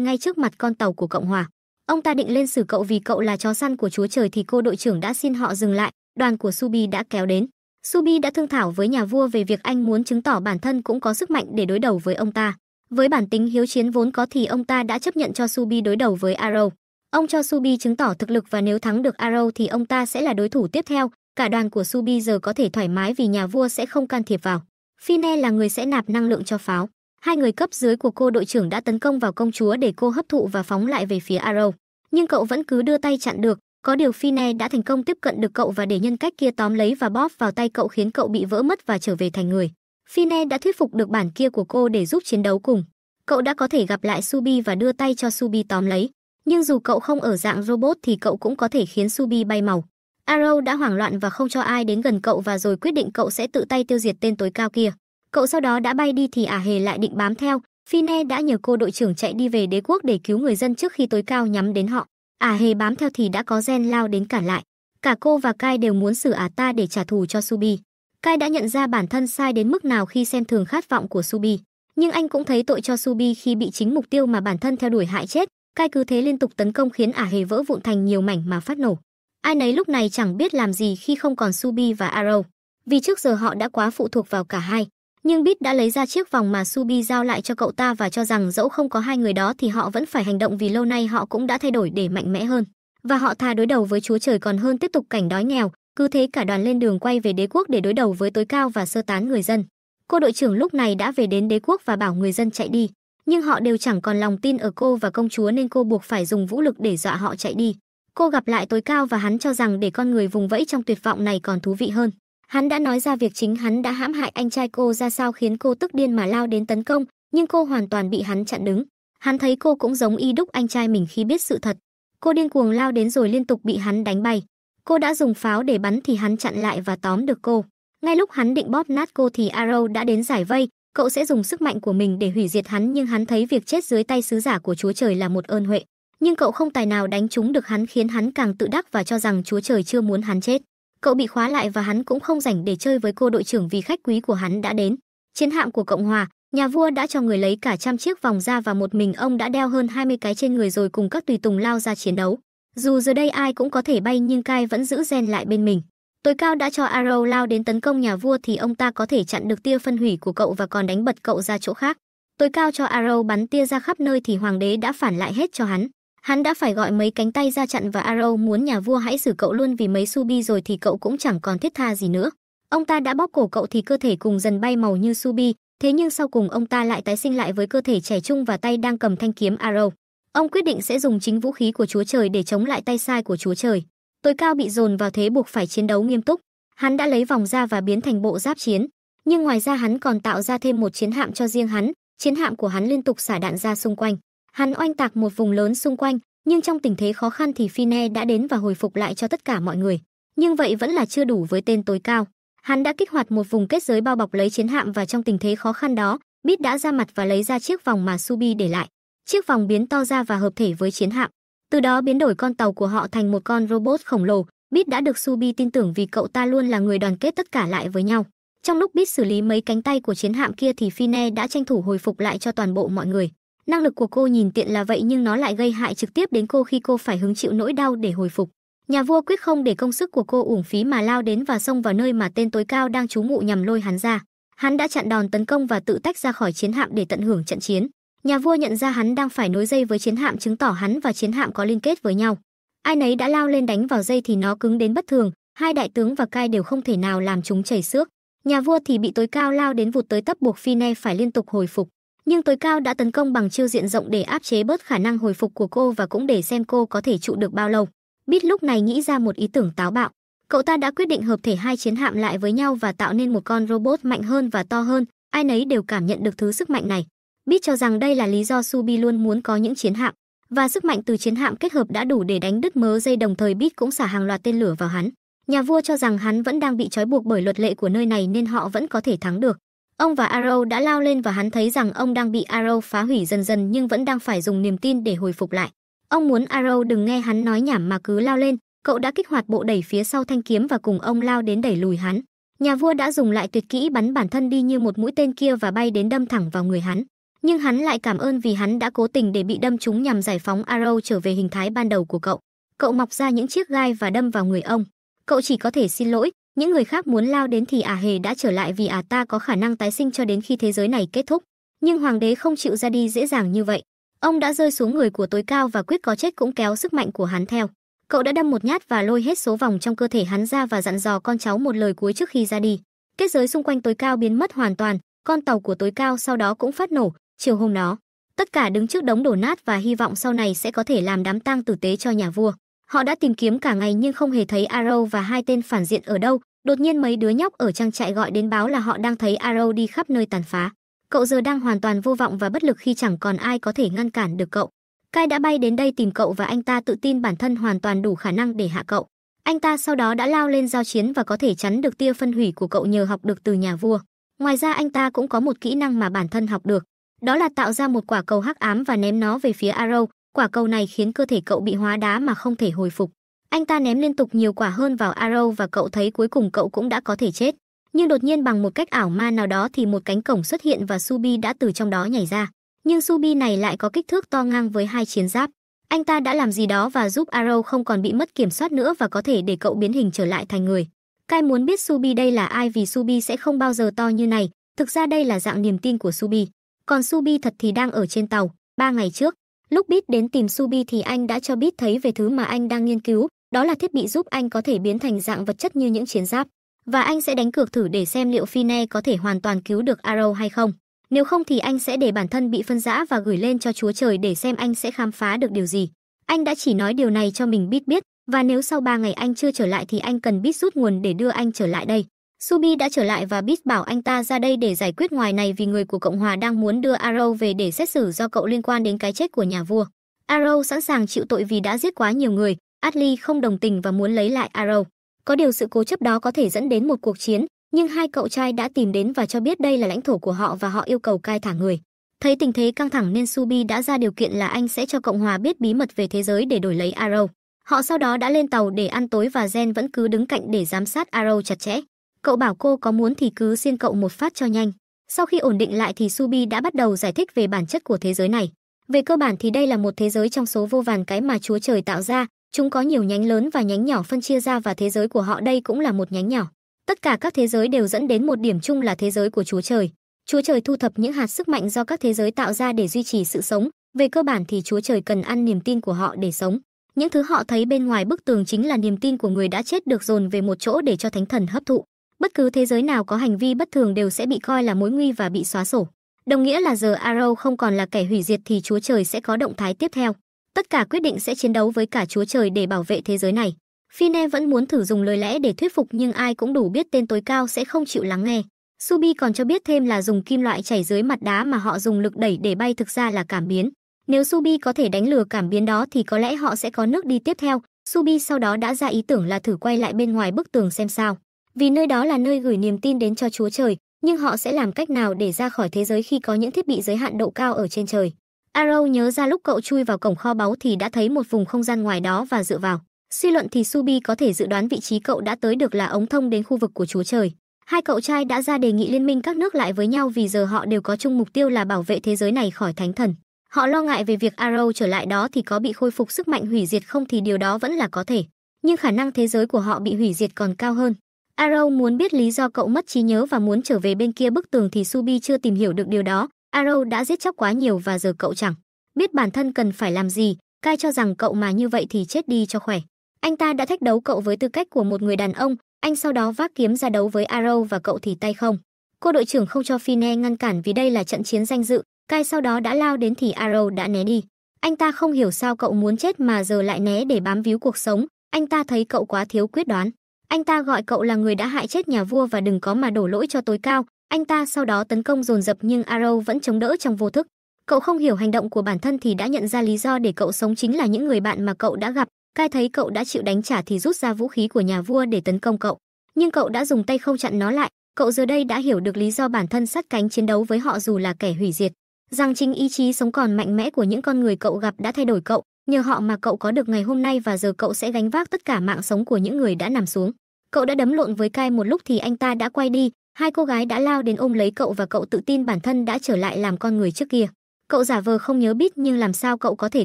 ngay trước mặt con tàu của Cộng hòa. Ông ta định lên xử cậu vì cậu là chó săn của Chúa Trời thì cô đội trưởng đã xin họ dừng lại, đoàn của Subi đã kéo đến. Subi đã thương thảo với nhà vua về việc anh muốn chứng tỏ bản thân cũng có sức mạnh để đối đầu với ông ta. Với bản tính hiếu chiến vốn có thì ông ta đã chấp nhận cho Subi đối đầu với Arrow. Ông cho Subi chứng tỏ thực lực và nếu thắng được Arrow thì ông ta sẽ là đối thủ tiếp theo. Cả đoàn của Subi giờ có thể thoải mái vì nhà vua sẽ không can thiệp vào. Fine là người sẽ nạp năng lượng cho pháo. Hai người cấp dưới của cô đội trưởng đã tấn công vào công chúa để cô hấp thụ và phóng lại về phía Arrow. Nhưng cậu vẫn cứ đưa tay chặn được, có điều Fine đã thành công tiếp cận được cậu và để nhân cách kia tóm lấy và bóp vào tay cậu khiến cậu bị vỡ mất và trở về thành người. Fine đã thuyết phục được bản kia của cô để giúp chiến đấu cùng. Cậu đã có thể gặp lại Subi và đưa tay cho Subi tóm lấy. Nhưng dù cậu không ở dạng robot thì cậu cũng có thể khiến Subi bay màu. Arrow đã hoảng loạn và không cho ai đến gần cậu và rồi quyết định cậu sẽ tự tay tiêu diệt tên tối cao kia. Cậu sau đó đã bay đi thì ả hề lại định bám theo. Fine đã nhờ cô đội trưởng chạy đi về đế quốc để cứu người dân trước khi tối cao nhắm đến họ. Ả hề bám theo thì đã có gen lao đến cản lại. Cả cô và Kai đều muốn xử ả ta để trả thù cho Subi. Kai đã nhận ra bản thân sai đến mức nào khi xem thường khát vọng của Subi, nhưng anh cũng thấy tội cho Subi khi bị chính mục tiêu mà bản thân theo đuổi hại chết. Kai cứ thế liên tục tấn công khiến ả hề vỡ vụn thành nhiều mảnh mà phát nổ. Ai nấy lúc này chẳng biết làm gì khi không còn Subi và Arrow, vì trước giờ họ đã quá phụ thuộc vào cả hai. Nhưng Bit đã lấy ra chiếc vòng mà Subi giao lại cho cậu ta và cho rằng dẫu không có hai người đó thì họ vẫn phải hành động vì lâu nay họ cũng đã thay đổi để mạnh mẽ hơn. Và họ thà đối đầu với Chúa Trời còn hơn tiếp tục cảnh đói nghèo, cứ thế cả đoàn lên đường quay về đế quốc để đối đầu với tối cao và sơ tán người dân. Cô đội trưởng lúc này đã về đến đế quốc và bảo người dân chạy đi, nhưng họ đều chẳng còn lòng tin ở cô và công chúa nên cô buộc phải dùng vũ lực để dọa họ chạy đi. Cô gặp lại tối cao và hắn cho rằng để con người vùng vẫy trong tuyệt vọng này còn thú vị hơn. Hắn đã nói ra việc chính hắn đã hãm hại anh trai cô ra sao khiến cô tức điên mà lao đến tấn công, nhưng cô hoàn toàn bị hắn chặn đứng. Hắn thấy cô cũng giống y đúc anh trai mình khi biết sự thật. Cô điên cuồng lao đến rồi liên tục bị hắn đánh bay. Cô đã dùng pháo để bắn thì hắn chặn lại và tóm được cô. Ngay lúc hắn định bóp nát cô thì Arrow đã đến giải vây, cậu sẽ dùng sức mạnh của mình để hủy diệt hắn nhưng hắn thấy việc chết dưới tay sứ giả của Chúa Trời là một ơn huệ. Nhưng cậu không tài nào đánh trúng được hắn khiến hắn càng tự đắc và cho rằng Chúa Trời chưa muốn hắn chết. Cậu bị khóa lại và hắn cũng không rảnh để chơi với cô đội trưởng vì khách quý của hắn đã đến. Chiến hạm của Cộng hòa, nhà vua đã cho người lấy cả trăm chiếc vòng ra và một mình ông đã đeo hơn 20 cái trên người rồi cùng các tùy tùng lao ra chiến đấu. Dù giờ đây ai cũng có thể bay nhưng Kai vẫn giữ gen lại bên mình. Tối cao đã cho Arrow lao đến tấn công nhà vua thì ông ta có thể chặn được tia phân hủy của cậu và còn đánh bật cậu ra chỗ khác. Tối cao cho Arrow bắn tia ra khắp nơi thì hoàng đế đã phản lại hết cho hắn. Hắn đã phải gọi mấy cánh tay ra chặn và Arrow muốn nhà vua hãy xử cậu luôn vì mấy Subi rồi thì cậu cũng chẳng còn thiết tha gì nữa. Ông ta đã bóp cổ cậu thì cơ thể cùng dần bay màu như Subi, thế nhưng sau cùng ông ta lại tái sinh lại với cơ thể trẻ trung và tay đang cầm thanh kiếm Arrow. Ông quyết định sẽ dùng chính vũ khí của Chúa Trời để chống lại tay sai của Chúa Trời. Tối cao bị dồn vào thế buộc phải chiến đấu nghiêm túc. Hắn đã lấy vòng ra và biến thành bộ giáp chiến, nhưng ngoài ra hắn còn tạo ra thêm một chiến hạm cho riêng hắn, chiến hạm của hắn liên tục xả đạn ra xung quanh. Hắn oanh tạc một vùng lớn xung quanh, nhưng trong tình thế khó khăn thì Fine đã đến và hồi phục lại cho tất cả mọi người. Nhưng vậy vẫn là chưa đủ với tên tối cao. Hắn đã kích hoạt một vùng kết giới bao bọc lấy chiến hạm và trong tình thế khó khăn đó, Bit đã ra mặt và lấy ra chiếc vòng mà Subi để lại. Chiếc vòng biến to ra và hợp thể với chiến hạm. Từ đó biến đổi con tàu của họ thành một con robot khổng lồ. Bit đã được Subi tin tưởng vì cậu ta luôn là người đoàn kết tất cả lại với nhau. Trong lúc Bit xử lý mấy cánh tay của chiến hạm kia thì Fine đã tranh thủ hồi phục lại cho toàn bộ mọi người. Năng lực của cô nhìn tiện là vậy nhưng nó lại gây hại trực tiếp đến cô khi cô phải hứng chịu nỗi đau để hồi phục. Nhà vua quyết không để công sức của cô uổng phí mà lao đến và xông vào nơi mà tên tối cao đang trú ngụ nhằm lôi hắn ra. Hắn đã chặn đòn tấn công và tự tách ra khỏi chiến hạm để tận hưởng trận chiến. Nhà vua nhận ra hắn đang phải nối dây với chiến hạm chứng tỏ hắn và chiến hạm có liên kết với nhau. Ai nấy đã lao lên đánh vào dây thì nó cứng đến bất thường, hai đại tướng và cai đều không thể nào làm chúng chảy xước. Nhà vua thì bị tối cao lao đến vụt tới tấp buộc Fine phải liên tục hồi phục nhưng tối cao đã tấn công bằng chiêu diện rộng để áp chế bớt khả năng hồi phục của cô và cũng để xem cô có thể trụ được bao lâu. Bit lúc này nghĩ ra một ý tưởng táo bạo. Cậu ta đã quyết định hợp thể hai chiến hạm lại với nhau và tạo nên một con robot mạnh hơn và to hơn, ai nấy đều cảm nhận được thứ sức mạnh này. Bit cho rằng đây là lý do Subi luôn muốn có những chiến hạm, và sức mạnh từ chiến hạm kết hợp đã đủ để đánh đứt mớ dây đồng thời Bit cũng xả hàng loạt tên lửa vào hắn. Nhà vua cho rằng hắn vẫn đang bị trói buộc bởi luật lệ của nơi này nên họ vẫn có thể thắng được. Ông và Arrow đã lao lên và hắn thấy rằng ông đang bị Arrow phá hủy dần dần nhưng vẫn đang phải dùng niềm tin để hồi phục lại. Ông muốn Arrow đừng nghe hắn nói nhảm mà cứ lao lên, cậu đã kích hoạt bộ đẩy phía sau thanh kiếm và cùng ông lao đến đẩy lùi hắn. Nhà vua đã dùng lại tuyệt kỹ bắn bản thân đi như một mũi tên kia và bay đến đâm thẳng vào người hắn. Nhưng hắn lại cảm ơn vì hắn đã cố tình để bị đâm trúng nhằm giải phóng Arrow trở về hình thái ban đầu của cậu. Cậu mọc ra những chiếc gai và đâm vào người ông. Cậu chỉ có thể xin lỗi, những người khác muốn lao đến thì ả à hề đã trở lại vì ả à ta có khả năng tái sinh cho đến khi thế giới này kết thúc. Nhưng hoàng đế không chịu ra đi dễ dàng như vậy. Ông đã rơi xuống người của tối cao và quyết có chết cũng kéo sức mạnh của hắn theo. Cậu đã đâm một nhát và lôi hết số vòng trong cơ thể hắn ra và dặn dò con cháu một lời cuối trước khi ra đi. Kết giới xung quanh tối cao biến mất hoàn toàn, con tàu của tối cao sau đó cũng phát nổ, chiều hôm đó. Tất cả đứng trước đống đổ nát và hy vọng sau này sẽ có thể làm đám tang tử tế cho nhà vua. Họ đã tìm kiếm cả ngày nhưng không hề thấy Arrow và hai tên phản diện ở đâu. Đột nhiên mấy đứa nhóc ở trang trại gọi đến báo là họ đang thấy Arrow đi khắp nơi tàn phá. Cậu giờ đang hoàn toàn vô vọng và bất lực khi chẳng còn ai có thể ngăn cản được cậu. Kai đã bay đến đây tìm cậu và anh ta tự tin bản thân hoàn toàn đủ khả năng để hạ cậu. Anh ta sau đó đã lao lên giao chiến và có thể chắn được tia phân hủy của cậu nhờ học được từ nhà vua. Ngoài ra anh ta cũng có một kỹ năng mà bản thân học được, đó là tạo ra một quả cầu hắc ám và ném nó về phía Arrow. Quả cầu này khiến cơ thể cậu bị hóa đá mà không thể hồi phục. Anh ta ném liên tục nhiều quả hơn vào Arrow và cậu thấy cuối cùng cậu cũng đã có thể chết. Nhưng đột nhiên bằng một cách ảo ma nào đó thì một cánh cổng xuất hiện và Subi đã từ trong đó nhảy ra. Nhưng Subi này lại có kích thước to ngang với hai chiến giáp. Anh ta đã làm gì đó và giúp Arrow không còn bị mất kiểm soát nữa và có thể để cậu biến hình trở lại thành người. Kai muốn biết Subi đây là ai vì Subi sẽ không bao giờ to như này. Thực ra đây là dạng niềm tin của Subi. Còn Subi thật thì đang ở trên tàu. Ba ngày trước, lúc Bit đến tìm Subi thì anh đã cho Bit thấy về thứ mà anh đang nghiên cứu. Đó là thiết bị giúp anh có thể biến thành dạng vật chất như những chiến giáp. Và anh sẽ đánh cược thử để xem liệu Fine có thể hoàn toàn cứu được Arrow hay không. Nếu không thì anh sẽ để bản thân bị phân rã và gửi lên cho Chúa Trời để xem anh sẽ khám phá được điều gì. Anh đã chỉ nói điều này cho mình biết biết, và nếu sau 3 ngày anh chưa trở lại thì anh cần biết rút nguồn để đưa anh trở lại đây. Subi đã trở lại và Bit bảo anh ta ra đây để giải quyết ngoài này vì người của Cộng hòa đang muốn đưa Arrow về để xét xử do cậu liên quan đến cái chết của nhà vua. Arrow sẵn sàng chịu tội vì đã giết quá nhiều người, Atli không đồng tình và muốn lấy lại Arrow. Có điều sự cố chấp đó có thể dẫn đến một cuộc chiến, nhưng hai cậu trai đã tìm đến và cho biết đây là lãnh thổ của họ và họ yêu cầu cai thả người. Thấy tình thế căng thẳng nên Subi đã ra điều kiện là anh sẽ cho Cộng hòa biết bí mật về thế giới để đổi lấy Arrow. Họ sau đó đã lên tàu để ăn tối và Jen vẫn cứ đứng cạnh để giám sát Arrow chặt chẽ. Cậu bảo cô có muốn thì cứ xin cậu một phát cho nhanh. Sau khi ổn định lại thì Subi đã bắt đầu giải thích về bản chất của thế giới này. Về cơ bản thì đây là một thế giới trong số vô vàn cái mà Chúa Trời tạo ra, chúng có nhiều nhánh lớn và nhánh nhỏ phân chia ra và thế giới của họ đây cũng là một nhánh nhỏ. Tất cả các thế giới đều dẫn đến một điểm chung là thế giới của Chúa Trời. Chúa Trời thu thập những hạt sức mạnh do các thế giới tạo ra để duy trì sự sống, về cơ bản thì Chúa Trời cần ăn niềm tin của họ để sống. Những thứ họ thấy bên ngoài bức tường chính là niềm tin của người đã chết được dồn về một chỗ để cho thánh thần hấp thụ. Bất cứ thế giới nào có hành vi bất thường đều sẽ bị coi là mối nguy và bị xóa sổ. Đồng nghĩa là giờ Arrow không còn là kẻ hủy diệt thì Chúa Trời sẽ có động thái tiếp theo. Tất cả quyết định sẽ chiến đấu với cả Chúa Trời để bảo vệ thế giới này. Fine vẫn muốn thử dùng lời lẽ để thuyết phục nhưng ai cũng đủ biết tên tối cao sẽ không chịu lắng nghe. Subi còn cho biết thêm là dùng kim loại chảy dưới mặt đá mà họ dùng lực đẩy để bay thực ra là cảm biến. Nếu Subi có thể đánh lừa cảm biến đó thì có lẽ họ sẽ có nước đi tiếp theo. Subi sau đó đã ra ý tưởng là thử quay lại bên ngoài bức tường xem sao vì nơi đó là nơi gửi niềm tin đến cho Chúa Trời, nhưng họ sẽ làm cách nào để ra khỏi thế giới khi có những thiết bị giới hạn độ cao ở trên trời. Arrow nhớ ra lúc cậu chui vào cổng kho báu thì đã thấy một vùng không gian ngoài đó và dựa vào. Suy luận thì Subi có thể dự đoán vị trí cậu đã tới được là ống thông đến khu vực của Chúa Trời. Hai cậu trai đã ra đề nghị liên minh các nước lại với nhau vì giờ họ đều có chung mục tiêu là bảo vệ thế giới này khỏi thánh thần. Họ lo ngại về việc Arrow trở lại đó thì có bị khôi phục sức mạnh hủy diệt không thì điều đó vẫn là có thể. Nhưng khả năng thế giới của họ bị hủy diệt còn cao hơn. Arrow muốn biết lý do cậu mất trí nhớ và muốn trở về bên kia bức tường thì Subi chưa tìm hiểu được điều đó. Arrow đã giết chóc quá nhiều và giờ cậu chẳng biết bản thân cần phải làm gì. Kai cho rằng cậu mà như vậy thì chết đi cho khỏe. Anh ta đã thách đấu cậu với tư cách của một người đàn ông, anh sau đó vác kiếm ra đấu với Arrow và cậu thì tay không. Cô đội trưởng không cho Fine ngăn cản vì đây là trận chiến danh dự, Kai sau đó đã lao đến thì Arrow đã né đi. Anh ta không hiểu sao cậu muốn chết mà giờ lại né để bám víu cuộc sống, anh ta thấy cậu quá thiếu quyết đoán. Anh ta gọi cậu là người đã hại chết nhà vua và đừng có mà đổ lỗi cho tối cao. Anh ta sau đó tấn công dồn dập nhưng Arrow vẫn chống đỡ trong vô thức. Cậu không hiểu hành động của bản thân thì đã nhận ra lý do để cậu sống chính là những người bạn mà cậu đã gặp. Cai thấy cậu đã chịu đánh trả thì rút ra vũ khí của nhà vua để tấn công cậu. Nhưng cậu đã dùng tay không chặn nó lại. Cậu giờ đây đã hiểu được lý do bản thân sát cánh chiến đấu với họ dù là kẻ hủy diệt, rằng chính ý chí sống còn mạnh mẽ của những con người cậu gặp đã thay đổi cậu, nhờ họ mà cậu có được ngày hôm nay và giờ cậu sẽ gánh vác tất cả mạng sống của những người đã nằm xuống. Cậu đã đấm lộn với Kai một lúc thì anh ta đã quay đi, hai cô gái đã lao đến ôm lấy cậu và cậu tự tin bản thân đã trở lại làm con người trước kia. Cậu giả vờ không nhớ biết nhưng làm sao cậu có thể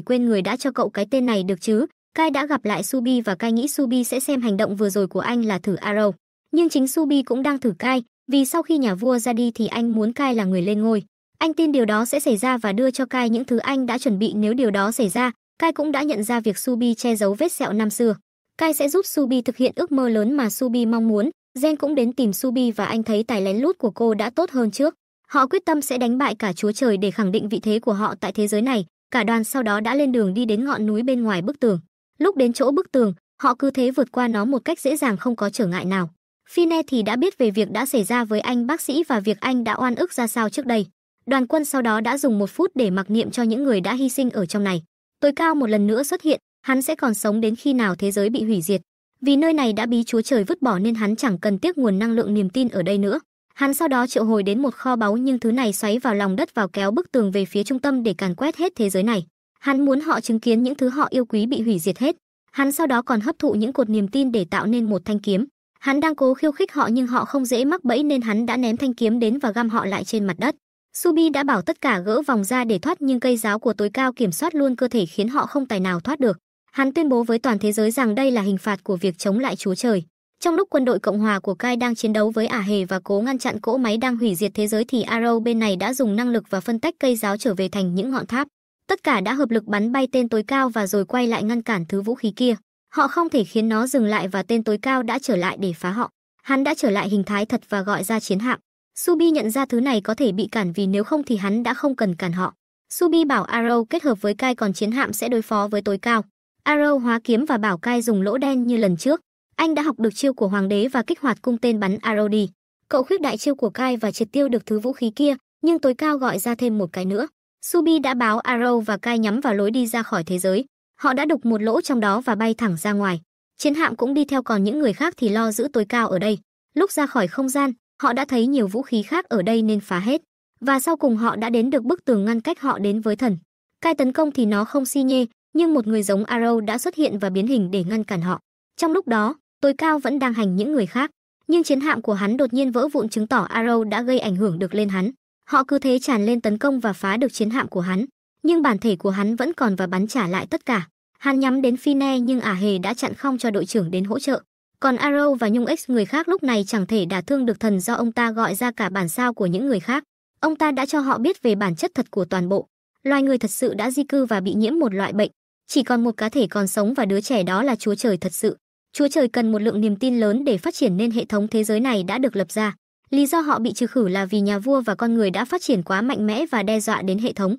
quên người đã cho cậu cái tên này được chứ? Kai đã gặp lại Subi và Kai nghĩ Subi sẽ xem hành động vừa rồi của anh là thử Arrow. Nhưng chính Subi cũng đang thử Kai, vì sau khi nhà vua ra đi thì anh muốn Kai là người lên ngôi. Anh tin điều đó sẽ xảy ra và đưa cho Kai những thứ anh đã chuẩn bị nếu điều đó xảy ra. Kai cũng đã nhận ra việc Subi che giấu vết sẹo năm xưa. Kai sẽ giúp Subi thực hiện ước mơ lớn mà Subi mong muốn. Jen cũng đến tìm Subi và anh thấy tài lén lút của cô đã tốt hơn trước. Họ quyết tâm sẽ đánh bại cả Chúa Trời để khẳng định vị thế của họ tại thế giới này. Cả đoàn sau đó đã lên đường đi đến ngọn núi bên ngoài bức tường. Lúc đến chỗ bức tường, họ cứ thế vượt qua nó một cách dễ dàng không có trở ngại nào. Fine thì đã biết về việc đã xảy ra với anh bác sĩ và việc anh đã oan ức ra sao trước đây. Đoàn quân sau đó đã dùng một phút để mặc niệm cho những người đã hy sinh ở trong này. Tối cao một lần nữa xuất hiện, hắn sẽ còn sống đến khi nào thế giới bị hủy diệt. Vì nơi này đã bí Chúa Trời vứt bỏ nên hắn chẳng cần tiếc nguồn năng lượng niềm tin ở đây nữa. Hắn sau đó triệu hồi đến một kho báu nhưng thứ này xoáy vào lòng đất vào kéo bức tường về phía trung tâm để càn quét hết thế giới này. Hắn muốn họ chứng kiến những thứ họ yêu quý bị hủy diệt hết. Hắn sau đó còn hấp thụ những cột niềm tin để tạo nên một thanh kiếm. Hắn đang cố khiêu khích họ nhưng họ không dễ mắc bẫy nên hắn đã ném thanh kiếm đến và găm họ lại trên mặt đất. Subi đã bảo tất cả gỡ vòng ra để thoát nhưng cây giáo của tối cao kiểm soát luôn cơ thể khiến họ không tài nào thoát được. Hắn tuyên bố với toàn thế giới rằng đây là hình phạt của việc chống lại Chúa Trời. Trong lúc quân đội Cộng hòa của Kai đang chiến đấu với Ả Hề và cố ngăn chặn cỗ máy đang hủy diệt thế giới thì Arrow bên này đã dùng năng lực và phân tách cây giáo trở về thành những ngọn tháp. Tất cả đã hợp lực bắn bay tên tối cao và rồi quay lại ngăn cản thứ vũ khí kia. Họ không thể khiến nó dừng lại và tên tối cao đã trở lại để phá họ. Hắn đã trở lại hình thái thật và gọi ra chiến hạm. Subi nhận ra thứ này có thể bị cản vì nếu không thì hắn đã không cần cản họ. Subi bảo Arrow kết hợp với Kai còn chiến hạm sẽ đối phó với tối cao. Arrow hóa kiếm và bảo Kai dùng lỗ đen như lần trước. Anh đã học được chiêu của hoàng đế và kích hoạt cung tên bắn Arrow đi. Cậu khuyết đại chiêu của Kai và triệt tiêu được thứ vũ khí kia, nhưng tối cao gọi ra thêm một cái nữa. Subi đã báo Arrow và Kai nhắm vào lối đi ra khỏi thế giới. Họ đã đục một lỗ trong đó và bay thẳng ra ngoài. Chiến hạm cũng đi theo còn những người khác thì lo giữ tối cao ở đây. Lúc ra khỏi không gian, họ đã thấy nhiều vũ khí khác ở đây nên phá hết. Và sau cùng họ đã đến được bức tường ngăn cách họ đến với thần. cai tấn công thì nó không si nhê, nhưng một người giống Arrow đã xuất hiện và biến hình để ngăn cản họ. Trong lúc đó, tối cao vẫn đang hành những người khác, nhưng chiến hạm của hắn đột nhiên vỡ vụn chứng tỏ Arrow đã gây ảnh hưởng được lên hắn. Họ cứ thế tràn lên tấn công và phá được chiến hạm của hắn, nhưng bản thể của hắn vẫn còn và bắn trả lại tất cả. Hắn nhắm đến Fine nhưng ả hề đã chặn không cho đội trưởng đến hỗ trợ. Còn Arrow và Nhung X người khác lúc này chẳng thể đả thương được thần do ông ta gọi ra cả bản sao của những người khác. Ông ta đã cho họ biết về bản chất thật của toàn bộ. Loài người thật sự đã di cư và bị nhiễm một loại bệnh. Chỉ còn một cá thể còn sống và đứa trẻ đó là Chúa Trời thật sự. Chúa Trời cần một lượng niềm tin lớn để phát triển nên hệ thống thế giới này đã được lập ra. Lý do họ bị trừ khử là vì nhà vua và con người đã phát triển quá mạnh mẽ và đe dọa đến hệ thống.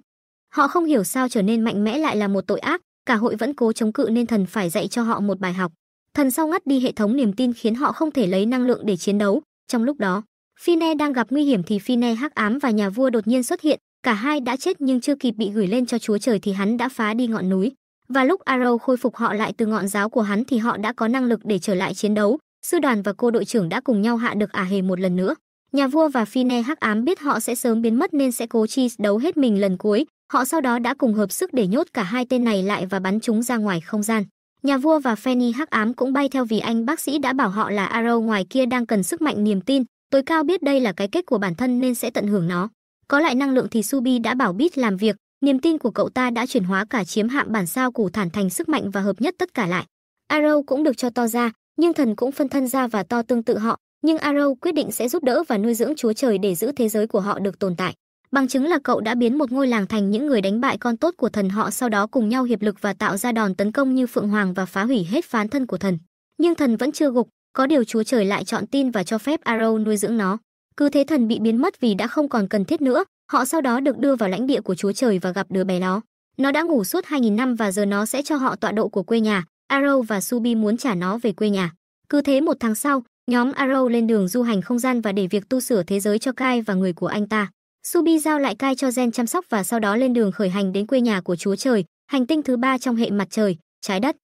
Họ không hiểu sao trở nên mạnh mẽ lại là một tội ác, cả hội vẫn cố chống cự nên thần phải dạy cho họ một bài học. Thần sau ngắt đi hệ thống niềm tin khiến họ không thể lấy năng lượng để chiến đấu. Trong lúc đó, Fine đang gặp nguy hiểm thì Fine hắc ám và nhà vua đột nhiên xuất hiện, cả hai đã chết nhưng chưa kịp bị gửi lên cho Chúa Trời thì hắn đã phá đi ngọn núi. Và lúc Arrow khôi phục họ lại từ ngọn giáo của hắn thì họ đã có năng lực để trở lại chiến đấu. Sư đoàn và cô đội trưởng đã cùng nhau hạ được ả hề một lần nữa. Nhà vua và Fine hắc ám biết họ sẽ sớm biến mất nên sẽ cố chi đấu hết mình lần cuối. Họ sau đó đã cùng hợp sức để nhốt cả hai tên này lại và bắn chúng ra ngoài không gian. Nhà vua và Fanny hắc ám cũng bay theo vì anh bác sĩ đã bảo họ là Arrow ngoài kia đang cần sức mạnh niềm tin. Tối cao biết đây là cái kết của bản thân nên sẽ tận hưởng nó. Có lại năng lượng thì Subi đã bảo Bit làm việc, niềm tin của cậu ta đã chuyển hóa cả chiếm hạm bản sao củ thản thành sức mạnh và hợp nhất tất cả lại. Arrow cũng được cho to ra, nhưng thần cũng phân thân ra và to tương tự họ, nhưng Arrow quyết định sẽ giúp đỡ và nuôi dưỡng Chúa Trời để giữ thế giới của họ được tồn tại. Bằng chứng là cậu đã biến một ngôi làng thành những người đánh bại con tốt của thần họ sau đó cùng nhau hiệp lực và tạo ra đòn tấn công như Phượng Hoàng và phá hủy hết phán thân của thần. Nhưng thần vẫn chưa gục, có điều Chúa Trời lại chọn tin và cho phép Arrow nuôi dưỡng nó. Cứ thế thần bị biến mất vì đã không còn cần thiết nữa, họ sau đó được đưa vào lãnh địa của Chúa Trời và gặp đứa bé đó. Nó đã ngủ suốt 2000 năm và giờ nó sẽ cho họ tọa độ của quê nhà. Arrow và Subi muốn trả nó về quê nhà. Cứ thế một tháng sau, nhóm Arrow lên đường du hành không gian và để việc tu sửa thế giới cho Kai và người của anh ta. Subi giao lại cai cho Gen chăm sóc và sau đó lên đường khởi hành đến quê nhà của Chúa Trời, hành tinh thứ ba trong hệ mặt trời, trái đất.